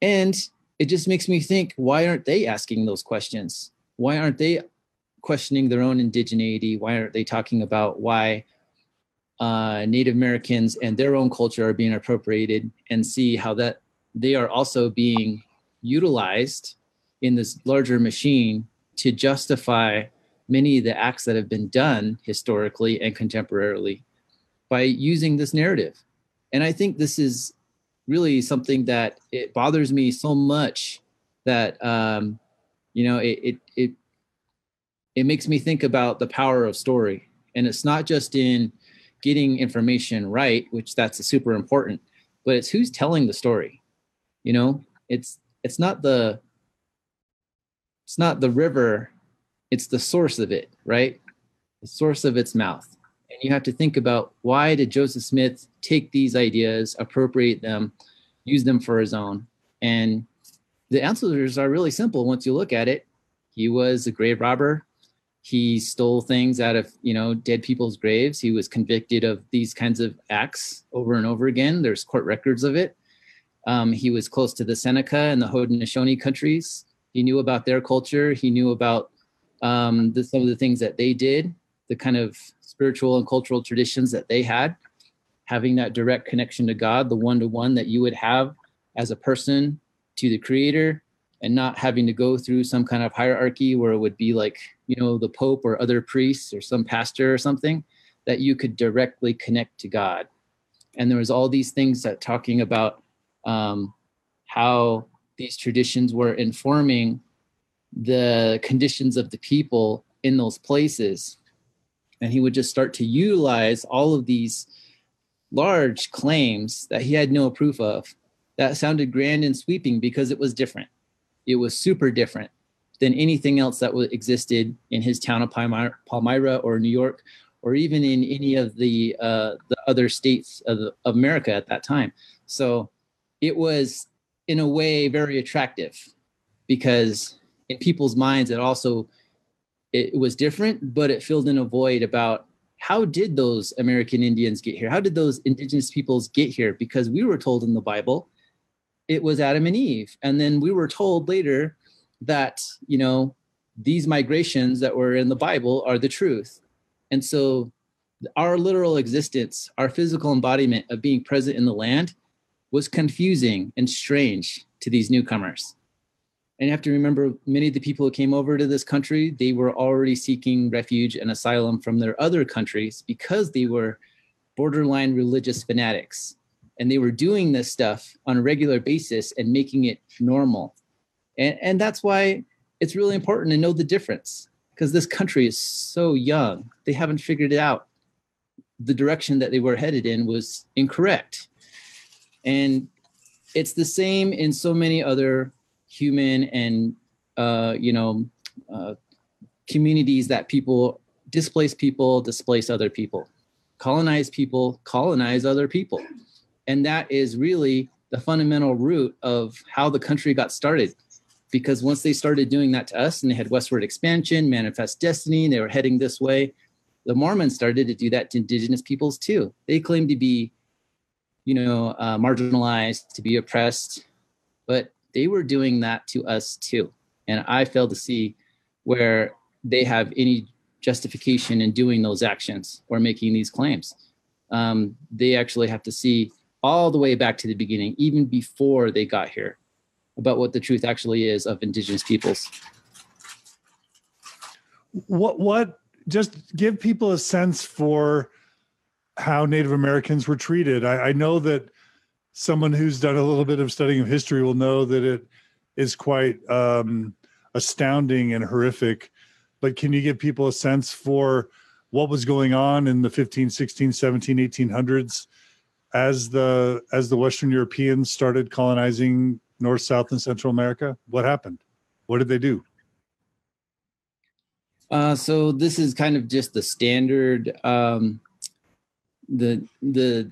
And it just makes me think why aren't they asking those questions? Why aren't they questioning their own indigeneity? Why aren't they talking about why uh, Native Americans and their own culture are being appropriated and see how that they are also being utilized in this larger machine to justify many of the acts that have been done historically and contemporarily by using this narrative. And I think this is really something that it bothers me so much that um, you know it, it it it makes me think about the power of story. And it's not just in getting information right, which that's super important, but it's who's telling the story. You know, it's it's not the it's not the river it's the source of it, right? The source of its mouth. And you have to think about why did Joseph Smith take these ideas, appropriate them, use them for his own? And the answers are really simple once you look at it. He was a grave robber. he stole things out of you know dead people's graves he was convicted of these kinds of acts over and over again there's court records of it um, he was close to the seneca and the haudenosaunee countries he knew about their culture he knew about um, the, some of the things that they did the kind of spiritual and cultural traditions that they had. Having that direct connection to god the one-to-one that you would have as a person to the creator and not having to go through some kind of hierarchy where it would be like you know the pope or other priests or some pastor or something that you could directly connect to god. And there was all these things that talking about um, how these traditions were informing the conditions of the people in those places and he would just start to utilize all of these large claims that he had no proof of that sounded grand and sweeping because it was different it was super different than anything else that existed in his town of Palmyra or New York, or even in any of the uh, the other states of, of America at that time. So it was, in a way, very attractive because in people's minds it also it was different, but it filled in a void about how did those American Indians get here? How did those indigenous peoples get here? Because we were told in the Bible it was Adam and Eve. And then we were told later that, you know, these migrations that were in the Bible are the truth. And so our literal existence, our physical embodiment of being present in the land was confusing and strange to these newcomers. And you have to remember many of the people who came over to this country, they were already seeking refuge and asylum from their other countries because they were borderline religious fanatics. And they were doing this stuff on a regular basis and making it normal. And and that's why it's really important to know the difference because this country is so young. They haven't figured it out. The direction that they were headed in was incorrect. And it's the same in so many other human and uh, you know uh, communities that people displace people displace other people colonize people colonize other people and that is really the fundamental root of how the country got started. Because once they started doing that to us and they had westward expansion, manifest destiny, and they were heading this way, the Mormons started to do that to indigenous peoples too. They claimed to be, you know, uh, marginalized, to be oppressed, but they were doing that to us too. And I fail to see where they have any justification in doing those actions or making these claims. Um, they actually have to see all the way back to the beginning, even before they got here, about what the truth actually is of indigenous peoples. What what just give people a sense for how Native Americans were treated. I, I know that someone who's done a little bit of studying of history will know that it is quite um, astounding and horrific. But can you give people a sense for what was going on in the 15, 16, 17, 1800s as the as the Western Europeans started colonizing North, South, and Central America? What happened? What did they do? Uh, so this is kind of just the standard. Um, the the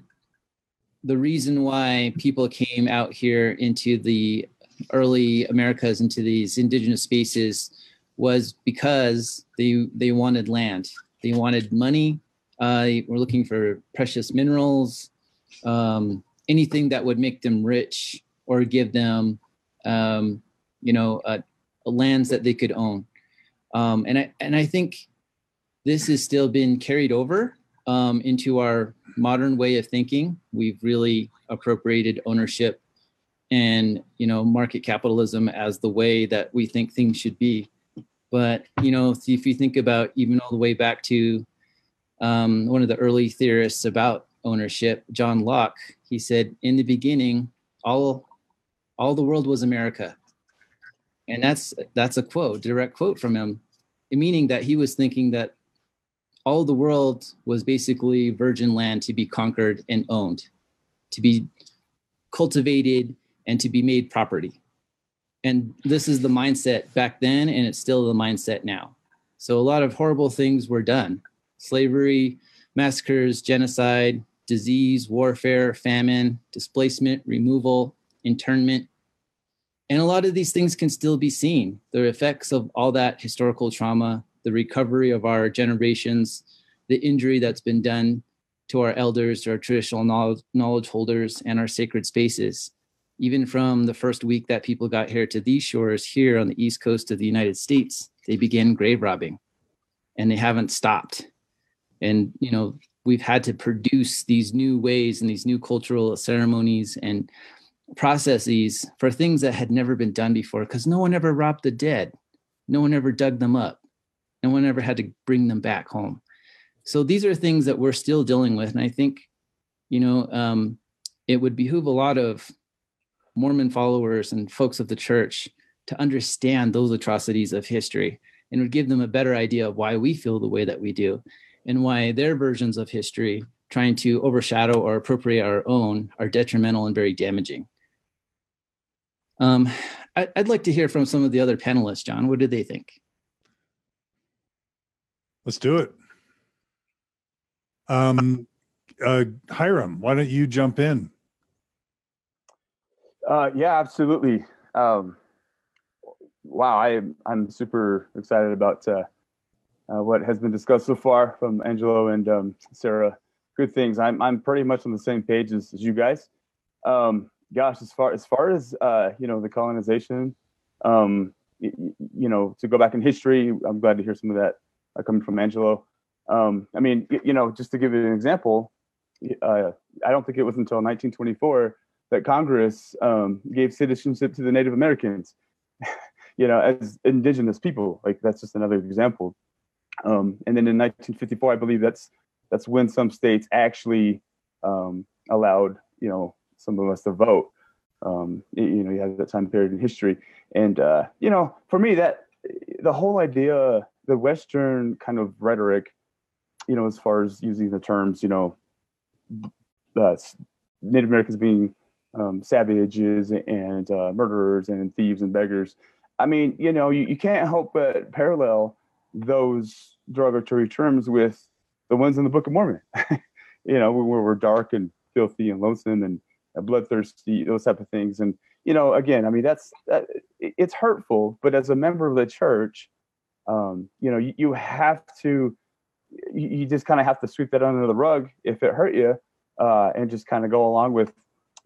the reason why people came out here into the early Americas into these indigenous spaces was because they they wanted land. They wanted money. Uh, they were looking for precious minerals um, anything that would make them rich or give them, um, you know, lands that they could own. Um, and I and I think this has still been carried over um, into our modern way of thinking. We've really appropriated ownership and you know market capitalism as the way that we think things should be. But you know, if you think about even all the way back to um, one of the early theorists about ownership, John Locke, he said, in the beginning, all all the world was America. And that's that's a quote, direct quote from him, meaning that he was thinking that all the world was basically virgin land to be conquered and owned, to be cultivated and to be made property. And this is the mindset back then, and it's still the mindset now. So a lot of horrible things were done slavery, massacres, genocide, disease, warfare, famine, displacement, removal, internment. And a lot of these things can still be seen. The effects of all that historical trauma, the recovery of our generations, the injury that's been done to our elders, to our traditional knowledge, knowledge holders, and our sacred spaces. Even from the first week that people got here to these shores here on the east coast of the United States, they began grave robbing and they haven't stopped. And, you know, we've had to produce these new ways and these new cultural ceremonies and processes for things that had never been done before because no one ever robbed the dead. No one ever dug them up. No one ever had to bring them back home. So these are things that we're still dealing with. And I think, you know, um, it would behoove a lot of Mormon followers and folks of the church to understand those atrocities of history and would give them a better idea of why we feel the way that we do and why their versions of history trying to overshadow or appropriate our own are detrimental and very damaging. Um, I, would like to hear from some of the other panelists, John. What do they think? Let's do it. Um, uh, Hyrum, why don't you jump in? Uh, yeah, absolutely. Um, wow, I I'm super excited about uh, uh, what has been discussed so far from Angelo and um, Sarah. Good things. I'm I'm pretty much on the same page as, as you guys. Um, gosh, as far as far as uh, you know, the colonization, um, y- you know, to go back in history, I'm glad to hear some of that coming from Angelo. Um, I mean, you know, just to give you an example, uh, I don't think it was until 1924 that Congress um, gave citizenship to the Native Americans. you know, as indigenous people. Like that's just another example. Um, and then in 1954, I believe that's that's when some states actually um, allowed you know some of us to vote. Um, you know, you have that time period in history, and uh, you know, for me, that the whole idea, the Western kind of rhetoric, you know, as far as using the terms, you know, uh, Native Americans being um, savages and uh, murderers and thieves and beggars, I mean, you know, you, you can't help but parallel those derogatory terms with the ones in the Book of Mormon. you know, where we're dark and filthy and loathsome and bloodthirsty, those type of things. And you know, again, I mean, that's that, it's hurtful. But as a member of the church, um, you know, you, you have to, you, just kind of have to sweep that under the rug if it hurt you, uh, and just kind of go along with,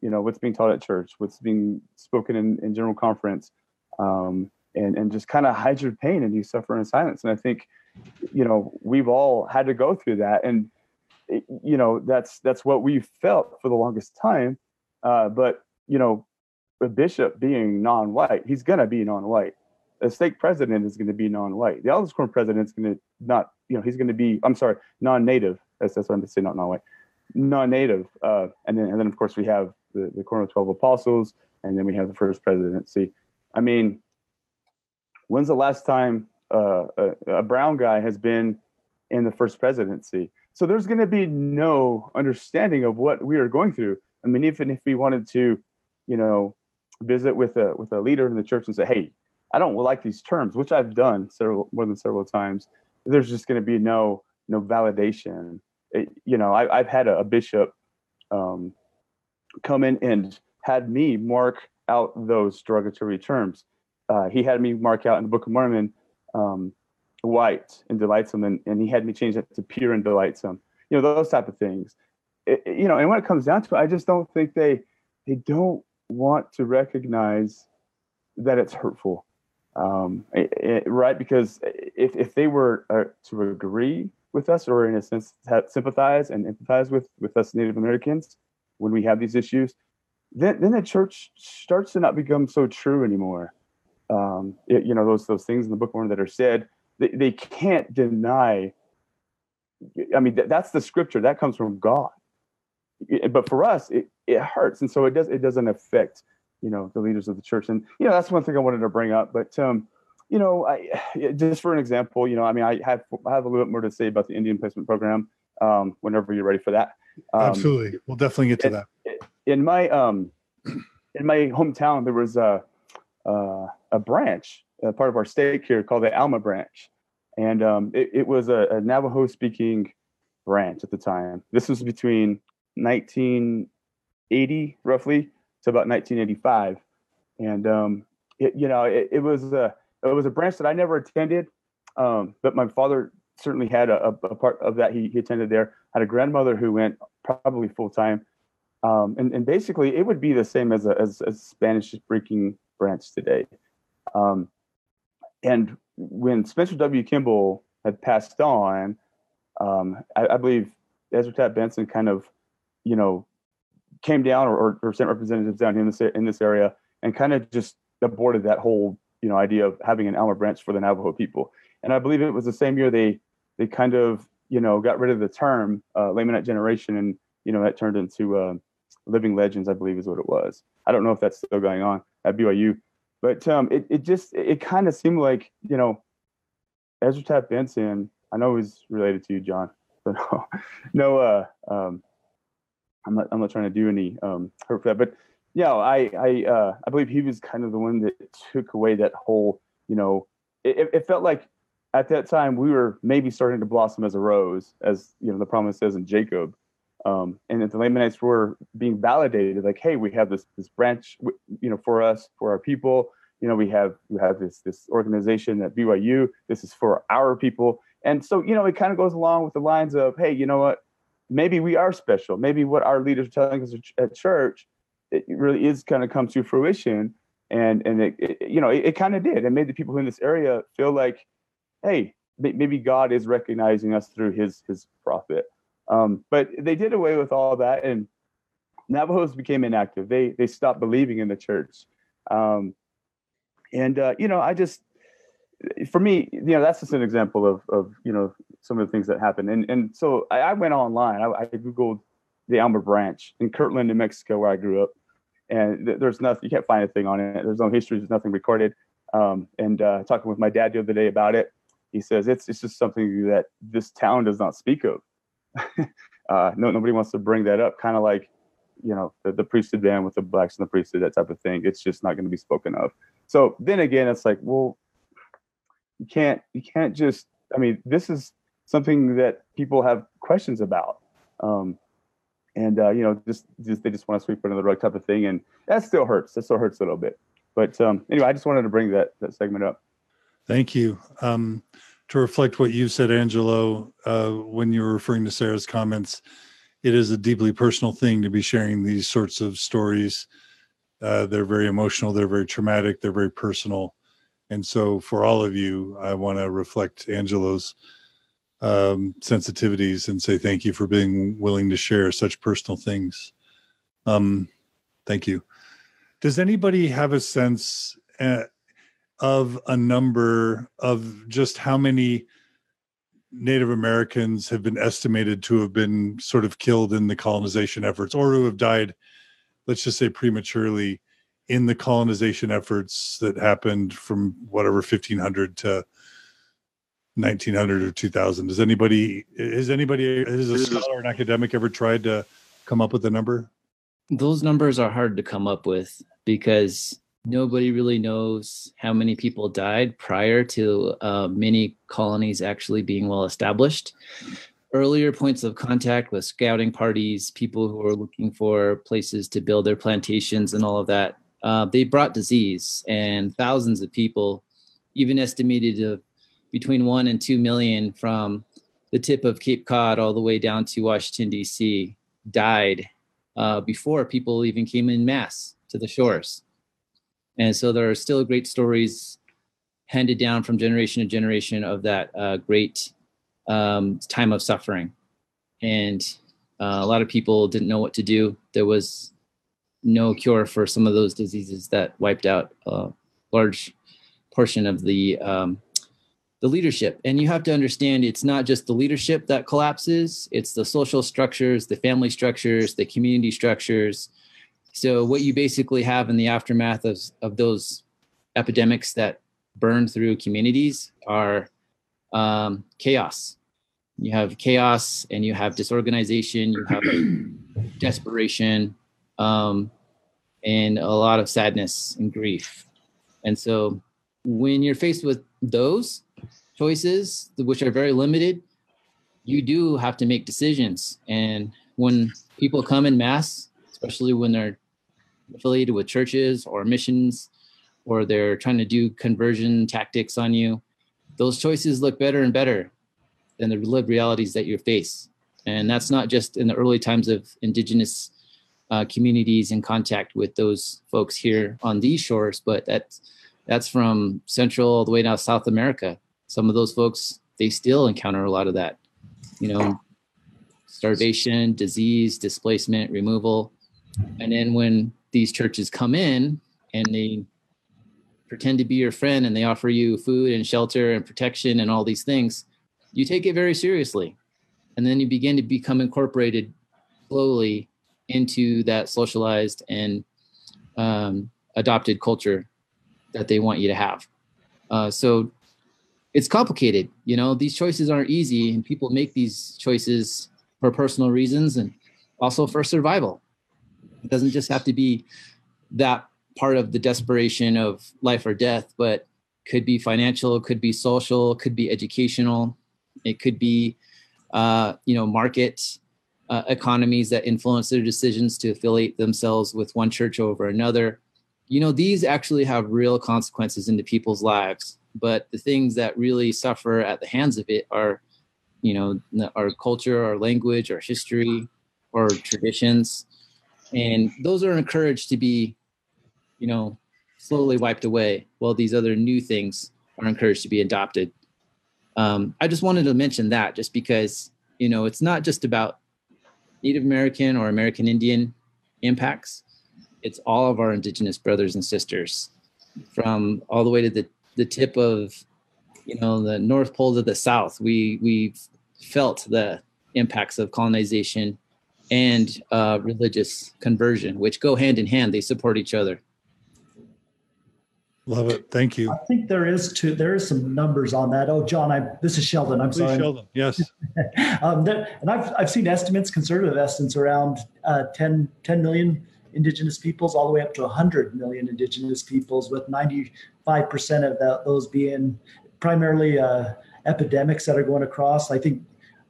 you know, what's being taught at church, what's being spoken in, in general conference um, and and just kind of hide your pain and you suffer in silence. And I think, you know, we've all had to go through that, and you know that's that's what we felt for the longest time. Uh, but you know, a bishop being non-white, he's gonna be non-white. A stake president is going to be non-white. The elders quorum president is going to not, you know, he's going to be. I'm sorry, non-native. That's that's what I'm saying, not non-white, non-native. Uh, and then and then of course we have the the quorum of twelve apostles, and then we have the first presidency. I mean, when's the last time uh, a, a, brown guy has been in the first presidency? So there's going to be no understanding of what we are going through. I mean, even if we wanted to, you know, visit with a with a leader in the church and say, "Hey, I don't like these terms," which I've done several more than several times. There's just going to be no no validation. It, you know, I, have had a, a bishop um, come in and had me mark out those derogatory terms. Uh, he had me mark out in the Book of Mormon um, white and delightsome, and, and he had me change that to pure and delightsome. You know, those type of things. It, you know, and when it comes down to it, I just don't think they they don't want to recognize that it's hurtful, um, it, it, right? Because if if they were uh, to agree with us, or in a sense sympathize and empathize with with us Native Americans when we have these issues, then then the church starts to not become so true anymore. Um, it, you know those those things in the Book of Mormon that are said, they, they can't deny. I mean, th- that's the scripture that comes from God. But for us, it, it hurts, and so it does it doesn't affect you know the leaders of the church. And you know that's one thing I wanted to bring up. But um, you know, I, just for an example, you know, I mean, I have I have a little bit more to say about the Indian placement program. Um, whenever you're ready for that. Um, Absolutely, we'll definitely get to that in my um in my hometown there was a uh, a branch a part of our stake here called the alma branch and um, it, it, was a, a, navajo speaking branch at the time this was between 1980 roughly to about 1985 and um, it, you know it, it was a it was a branch that i never attended Um, but my father certainly had a, a, part of that. He, he attended there. Had a grandmother who went probably full time, um, and and basically it would be the same as a as, as Spanish speaking branch today. Um, and when Spencer W. Kimball had passed on, um, I, I, believe Ezra Taft Benson kind of, you know, came down or, or, sent representatives down in this in this area and kind of just aborted that whole you know idea of having an Alma branch for the Navajo people. And I believe it was the same year they they kind of you know got rid of the term uh, Lamanite generation and you know that turned into uh, Living Legends, I believe is what it was. I don't know if that's still going on at BYU, but um, it it just it, it kind of seemed like you know Ezra Taft Benson. I know he's related to you, John, but no, no uh, um, I'm not I'm not trying to do any um, hurt for that, but yeah, I I uh, I believe he was kind of the one that took away that whole you know it, it felt like at that time we were maybe starting to blossom as a rose, as you know the promise says in Jacob, um, and that the Lamanites were being validated, like, hey, we have this this branch, you know, for us, for our people. You know, we have we have this this organization at BYU. This is for our people, and so you know, it kind of goes along with the lines of, hey, you know what? Maybe we are special. Maybe what our leaders are telling us at church, it really is kind of come to fruition, and and it, it you know, it, it kind of did. It made the people in this area feel like, hey, maybe God is recognizing us through His His prophet um, but they did away with all that, and Navajos became inactive. They they stopped believing in the church, um, and uh, you know, I just for me, you know, that's just an example of of you know some of the things that happened. And and so I, I went online. I, I, googled the Alma branch in Kirtland, New Mexico, where I grew up, and th- there's nothing. You can't find anything on it. There's no history. There's nothing recorded. Um, and uh, talking with my dad the other day about it, he says it's it's just something that this town does not speak of. uh, no, nobody wants to bring that up. Kind of like, you know, the, the priesthood ban with the blacks and the priesthood, that type of thing. It's just not going to be spoken of. So then again, it's like, well, you can't, you can't just. I mean, this is something that people have questions about. Um, and uh, you know, just, just they just want to sweep under the rug type of thing, and that still hurts. That still hurts a little bit. But um, anyway, I just wanted to bring that that segment up. Thank you. Um, to reflect what you said, Angelo, uh, when you were referring to Sarah's comments, it is a deeply personal thing to be sharing these sorts of stories. Uh, they're very emotional, they're very traumatic, they're very personal. And so, for all of you, I want to reflect Angelo's um, sensitivities and say thank you for being willing to share such personal things. Um, thank you. Does anybody have a sense? Uh, of a number of just how many Native Americans have been estimated to have been sort of killed in the colonization efforts or who have died, let's just say prematurely, in the colonization efforts that happened from whatever 1500 to 1900 or 2000. Does anybody, has anybody, is a scholar or an academic ever tried to come up with a number? Those numbers are hard to come up with because nobody really knows how many people died prior to uh, many colonies actually being well established. Earlier points of contact with scouting parties, people who were looking for places to build their plantations and all of that, uh, they brought disease, and thousands of people, even estimated of between one and two million from the tip of Cape Cod all the way down to Washington, D.C., died uh, before people even came in mass to the shores. And so there are still great stories handed down from generation to generation of that uh, great um, time of suffering. And uh, a lot of people didn't know what to do. There was no cure for some of those diseases that wiped out a large portion of the um, the leadership. And you have to understand it's not just the leadership that collapses, it's the social structures, the family structures, the community structures, so what you basically have in the aftermath of, of those epidemics that burn through communities are um, chaos. You have chaos and you have disorganization, you have desperation, um, and a lot of sadness and grief. And so when you're faced with those choices, which are very limited, you do have to make decisions. And when people come in mass, especially when they're affiliated with churches or missions, or they're trying to do conversion tactics on you, those choices look better and better than the lived realities that you face. And that's not just in the early times of indigenous uh, communities in contact with those folks here on these shores, but that's that's from Central all the way down South America. Some of those folks they still encounter a lot of that, you know, starvation, disease, displacement, removal, and then when these churches come in and they pretend to be your friend and they offer you food and shelter and protection and all these things, you take it very seriously. And then you begin to become incorporated slowly into that socialized and um, adopted culture that they want you to have. Uh, so it's complicated. You know, these choices aren't easy, and people make these choices for personal reasons and also for survival. It doesn't just have to be that part of the desperation of life or death, but could be financial, could be social, could be educational, it could be uh, you know market uh, economies that influence their decisions to affiliate themselves with one church over another. You know these actually have real consequences into people's lives, but the things that really suffer at the hands of it are you know our culture, our language, our history, our traditions, and those are encouraged to be you know, slowly wiped away while these other new things are encouraged to be adopted. Um, I just wanted to mention that just because, you know, it's not just about Native American or American Indian impacts. It's all of our indigenous brothers and sisters from all the way to the, the tip of, you know, the North Pole to the South. We, we've felt the impacts of colonization and uh, religious conversion, which go hand in hand. They support each other. Love it. Thank you. I think there is two. There is some numbers on that. Oh, John, I this is Sheldon. I'm Please, sorry. Sheldon. Yes. um, there, and I've I've seen estimates, conservative estimates, around uh, 10, 10 million indigenous peoples, all the way up to 100 million indigenous peoples, with 95 percent of that, those being primarily uh, epidemics that are going across. I think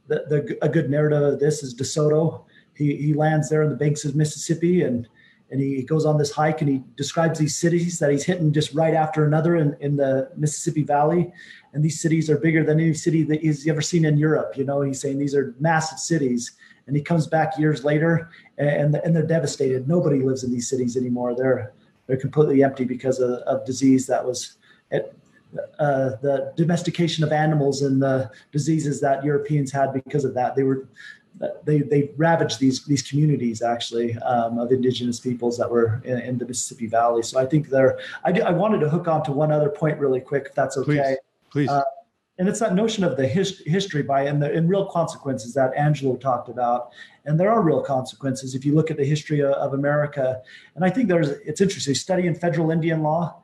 the, the a good narrative of this is DeSoto. He he lands there in the banks of Mississippi and and he goes on this hike and he describes these cities that he's hitting just right after another in, in the Mississippi Valley. And these cities are bigger than any city that he's ever seen in Europe. You know, he's saying these are massive cities. And he comes back years later and, and they're devastated. Nobody lives in these cities anymore. They're, they're completely empty because of, of disease that was at, uh, the domestication of animals and the diseases that Europeans had because of that. They were they they ravaged these these communities actually um, of indigenous peoples that were in, in, the Mississippi Valley. So I think there. I, do, I wanted to hook on to one other point really quick, if that's okay. Please. please. Uh, and it's that notion of the his, history by and the and real consequences that Angelo talked about. And there are real consequences if you look at the history of, of America. And I think there's it's interesting studying federal Indian law.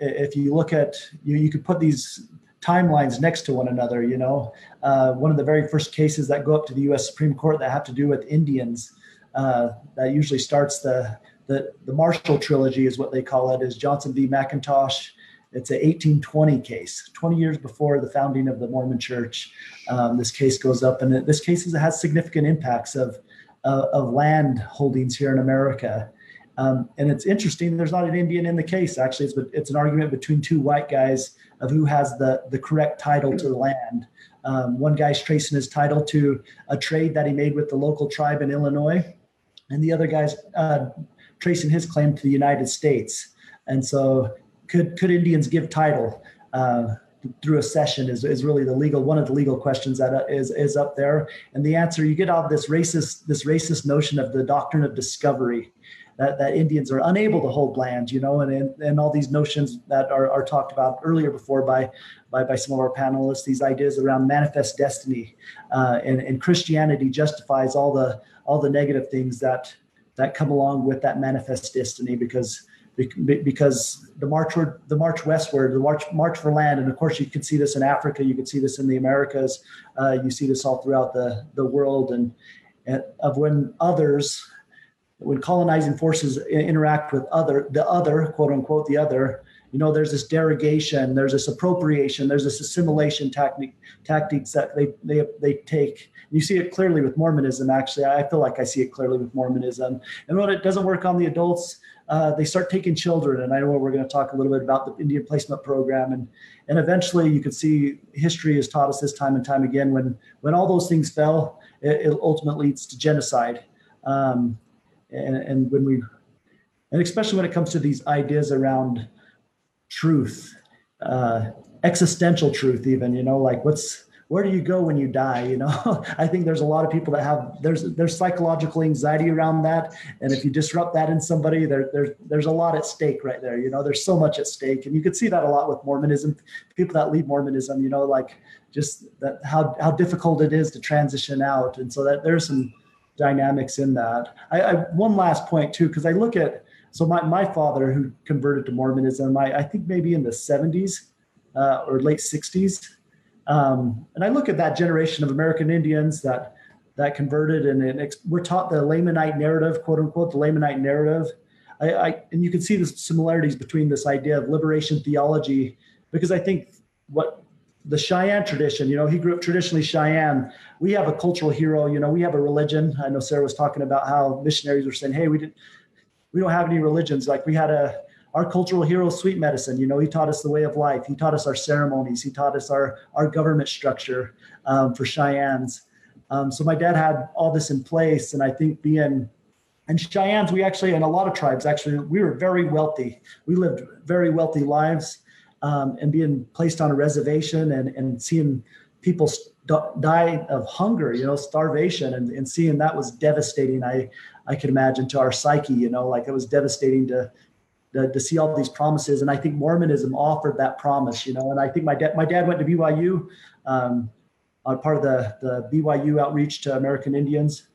If you look at you, you could put these timelines next to one another. You know, uh, one of the very first cases that go up to the U.S. Supreme Court that have to do with Indians, uh, that usually starts the, the the Marshall trilogy is what they call it, is Johnson v. McIntosh. It's an 1820 case, 20 years before the founding of the Mormon Church. Um, this case goes up, and this case has significant impacts of uh, of land holdings here in America. Um, and it's interesting. There's not an Indian in the case. Actually, it's it's an argument between two white guys of who has the the correct title to the land. Um, one guy's tracing his title to a trade that he made with the local tribe in Illinois, and the other guy's uh, tracing his claim to the United States. And so, could could Indians give title? Uh, through a cession is, is really the legal one of the legal questions that uh, is is up there and the answer you get out of this racist this racist notion of the doctrine of discovery that, that Indians are unable to hold land, you know, and, and, and all these notions that are, are talked about earlier before by, by, by some of our panelists, these ideas around manifest destiny. Uh, and, and Christianity justifies all the, all the negative things that, that come along with that manifest destiny because because the march the march westward, the march march for land, and of course you can see this in Africa, you can see this in the Americas, uh, you see this all throughout the the world, and, and of when others when colonizing forces interact with other the other quote unquote the other you know there's this derogation there's this appropriation there's this assimilation tactic tactics that they they they take. You see it clearly with mormonism actually. I feel like i see it clearly with mormonism. And when it doesn't work on the adults uh, they start taking children and i know we're going to talk a little bit about the indian placement program and and eventually you can see history has taught us this time and time again when when all those things fell it, it ultimately leads to genocide. Um, and, and when we and especially when it comes to these ideas around truth, uh, existential truth, even, you know, like what's, where do you go when you die? You know, I think there's a lot of people that have there's there's psychological anxiety around that, and if you disrupt that in somebody, there there's there's a lot at stake right there. You know, there's so much at stake, and you could see that a lot with Mormonism. People that leave Mormonism, you know, like just that how how difficult it is to transition out, and so that there's some dynamics in that. I, I one last point too, because I look at so my, my father, who converted to Mormonism, I, I think maybe in the 70s uh, or late 60s. Um, and I look at that generation of American Indians that that converted, and, and we're taught the Lamanite narrative, quote unquote, the Lamanite narrative. I, I, and you can see the similarities between this idea of liberation theology, because I think what the Cheyenne tradition, you know, he grew up traditionally Cheyenne. We have a cultural hero, you know, we have a religion. I know Sarah was talking about how missionaries were saying, hey, we didn't we don't have any religions. Like we had a our cultural hero, sweet medicine. You know, he taught us the way of life. He taught us our ceremonies. He taught us our our government structure um, for Cheyennes. Um, so my dad had all this in place, and I think being and Cheyennes, we actually, and a lot of tribes actually, we were very wealthy. We lived very wealthy lives, um, and being placed on a reservation and and seeing people die of hunger, you know, starvation, and, and seeing that was devastating. I I can imagine to our psyche, you know, like it was devastating to, to, to see all these promises. And I think Mormonism offered that promise, you know, and I think my dad, my dad went to BYU, um, on part of the, the BYU outreach to American Indians.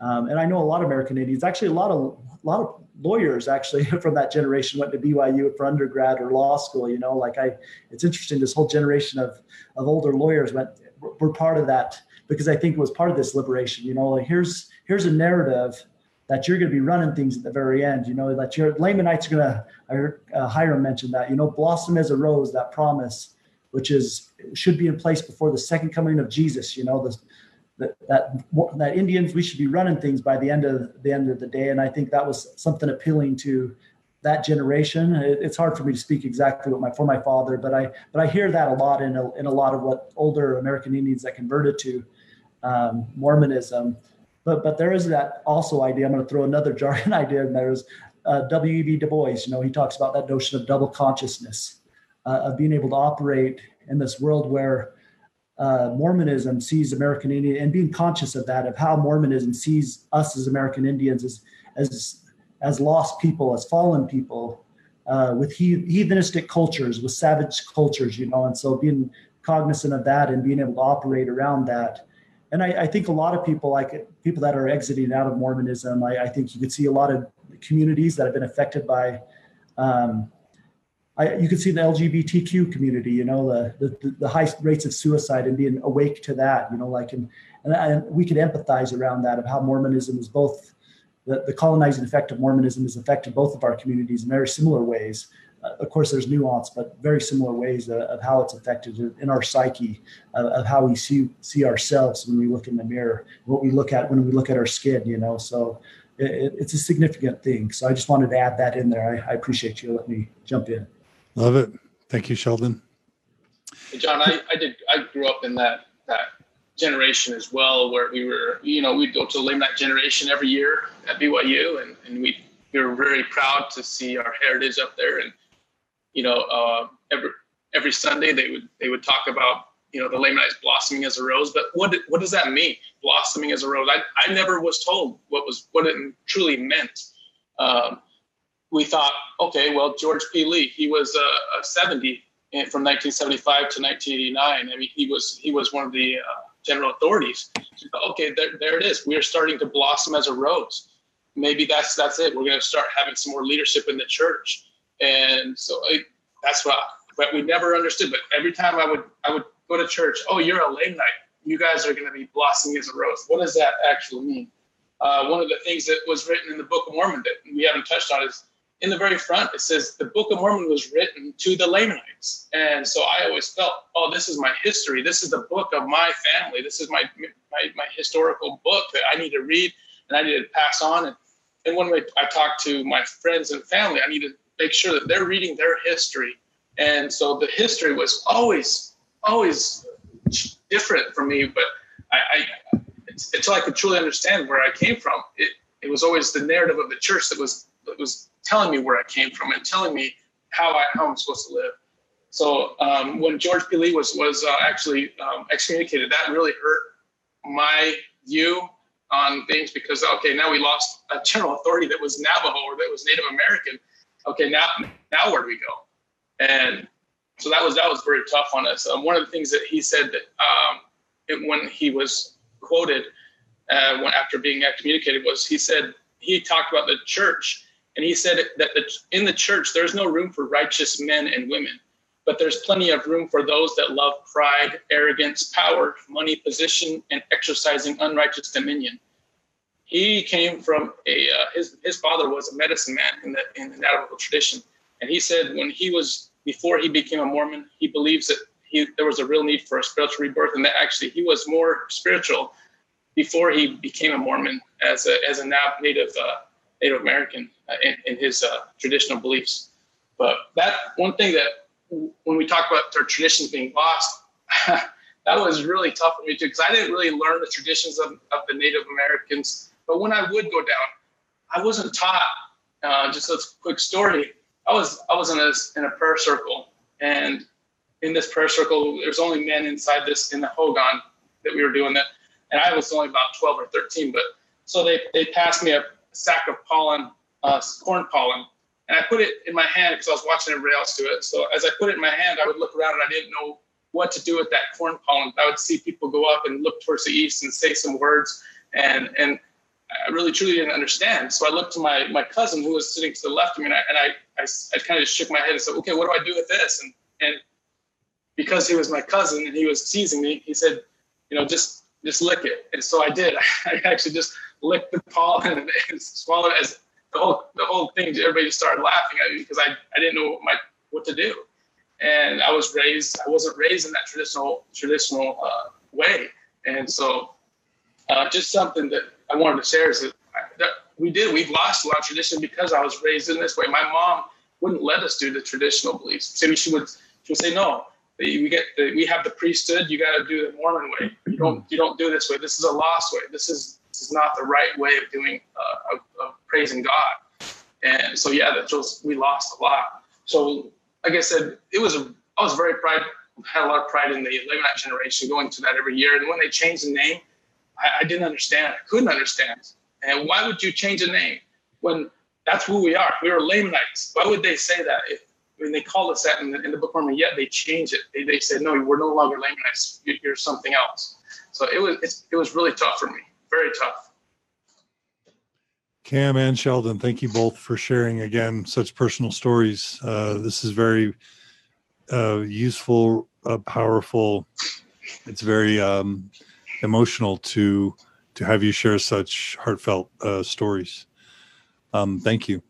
Um, and I know a lot of American Indians, actually a lot of, a lot of lawyers actually from that generation went to BYU for undergrad or law school, you know, like I, it's interesting. This whole generation of, of older lawyers went, were part of that because I think it was part of this liberation, you know, like here's, here's a narrative that you're going to be running things at the very end. You know that your Lamanites are going to. I heard uh, Hyrum mention that. You know, blossom as a rose. That promise, which is should be in place before the second coming of Jesus. You know, the, that that that Indians we should be running things by the end of the end of the day. And I think that was something appealing to that generation. It, it's hard for me to speak exactly what my for my father, but I but I hear that a lot in a, in a lot of what older American Indians that converted to um, Mormonism but but there is that also idea. I'm going to throw another jargon idea in there. Is uh, W.E.B. Du Bois. You know, he talks about that notion of double consciousness, uh, of being able to operate in this world where uh, Mormonism sees American Indian and being conscious of that, of how Mormonism sees us as American Indians as as as lost people, as fallen people, uh, with heathenistic cultures, with savage cultures, you know, and so being cognizant of that and being able to operate around that and I, I, think a lot of people, like people that are exiting out of Mormonism, I, I, think you could see a lot of communities that have been affected by. Um, I, you can see the LGBTQ community, you know, the, the, the high rates of suicide and being awake to that, you know, like and and, we could empathize around that of how Mormonism is both the, the colonizing effect of Mormonism has affected both of our communities in very similar ways uh, of course, there's nuance, but very similar ways of, of how it's affected in our psyche, of, of, how we see see ourselves when we look in the mirror, what we look at when we look at our skin. You know, so it, it's a significant thing. So I just wanted to add that in there. I, I appreciate you letting me jump in. Love it. Thank you, Sheldon. Hey, John, I, I did. I grew up in that that generation as well, where we were, you know, we'd go to the Lamanite generation every year at BYU, and, and we we were very proud to see our heritage up there and you know, uh, every every Sunday they would they would talk about you know the Lamanites blossoming as a rose. But what what does that mean? Blossoming as a rose. I, I never was told what was what it truly meant. Um, we thought, okay, well George P. Lee, he was uh, 70 from 1975 to 1989. I mean, he was he was one of the uh, general authorities. okay, there, there it is. We are starting to blossom as a rose. Maybe that's that's it. We're going to start having some more leadership in the church. And so I, that's what, but we never understood. But every time I would, I would go to church. Oh, you're a Lamanite. You guys are going to be blossoming as a rose. What does that actually mean? Uh, one of the things that was written in the Book of Mormon that we haven't touched on is in the very front, it says the Book of Mormon was written to the Lamanites. And so I always felt, oh, this is my history. This is the book of my family. This is my, my, my historical book that I need to read and I need to pass on. And, and when I talk to my friends and family, I need to make sure that they're reading their history. And so the history was always, always different for me. But I, I until I could truly understand where I came from, it, it was always the narrative of the church that was that was telling me where I came from and telling me how I how I'm supposed to live. So um, when George P. Lee was was uh, actually um, excommunicated, that really hurt my view on things because okay, now we lost a general authority that was Navajo or that was Native American. Okay, now now where do we go? And so that was that was very tough on us. Um, one of the things that he said that um, it, when he was quoted uh, when, after being excommunicated was he said he talked about the church and he said that the, in the church there's no room for righteous men and women but there's plenty of room for those that love pride arrogance power money position and exercising unrighteous dominion he came from a uh, his his father was a medicine man in the in the Navajo tradition and he said when he was before he became a mormon he believes that he, there was a real need for a spiritual rebirth, and that actually he was more spiritual before he became a Mormon as a as a Native uh, Native American uh, in, in, his uh, traditional beliefs. But that one thing that when we talk about our traditions being lost, that was really tough for me too because I didn't really learn the traditions of, of the Native Americans. But when I would go down, I wasn't taught. Uh, just a quick story. I was I was in a in a prayer circle, and in this prayer circle, there's only men inside this in the Hogan that we were doing that, and I was only about 12 or 13. But so they they passed me a sack of pollen, uh, corn pollen, and I put it in my hand because I was watching everybody else do it. So as I put it in my hand, I would look around and I didn't know what to do with that corn pollen. I would see people go up and look towards the east and say some words, and and I really truly didn't understand. So I looked to my my cousin who was sitting to the left of me, and I and I, I, I kind of shook my head and said, "Okay, what do I do with this?" And and because he was my cousin and he was teasing me, he said, you know, just just lick it. And so I did. I actually just licked the pollen and, and swallowed it as the whole the whole thing. Everybody just started laughing at me because I, I didn't know what my what to do. And I was raised. I wasn't raised in that traditional traditional uh, way. And so, uh, just something that I wanted to share is that, that we did. We've lost a lot of tradition because I was raised in this way. My mom wouldn't let us do the traditional beliefs. Maybe she would she would say, "No, we get the, we have the priesthood. You got to do the Mormon way. You don't you don't do this way. This is a lost way. This is this is not the right way of doing uh, of, of, praising God. And so yeah, that just we lost a lot. So like I said, it was a I was very proud. Had a lot of pride in the Lamanite generation going to that every year. And when they changed the name, I, I didn't understand. I couldn't understand. And why would you change a name when that's who we are? We are Lamanites. Why would they say that if mean, they called us that in the, in the book of Mormon, yet they changed it. They, they said, no, we're no longer Lamanites. You're something else. So it was, it was really tough for me, very tough. Cam and Sheldon, thank you both for sharing again such personal stories. Uh, this is very uh, useful, uh, powerful. It's very um, emotional to to have you share such heartfelt uh, stories. Um, thank you.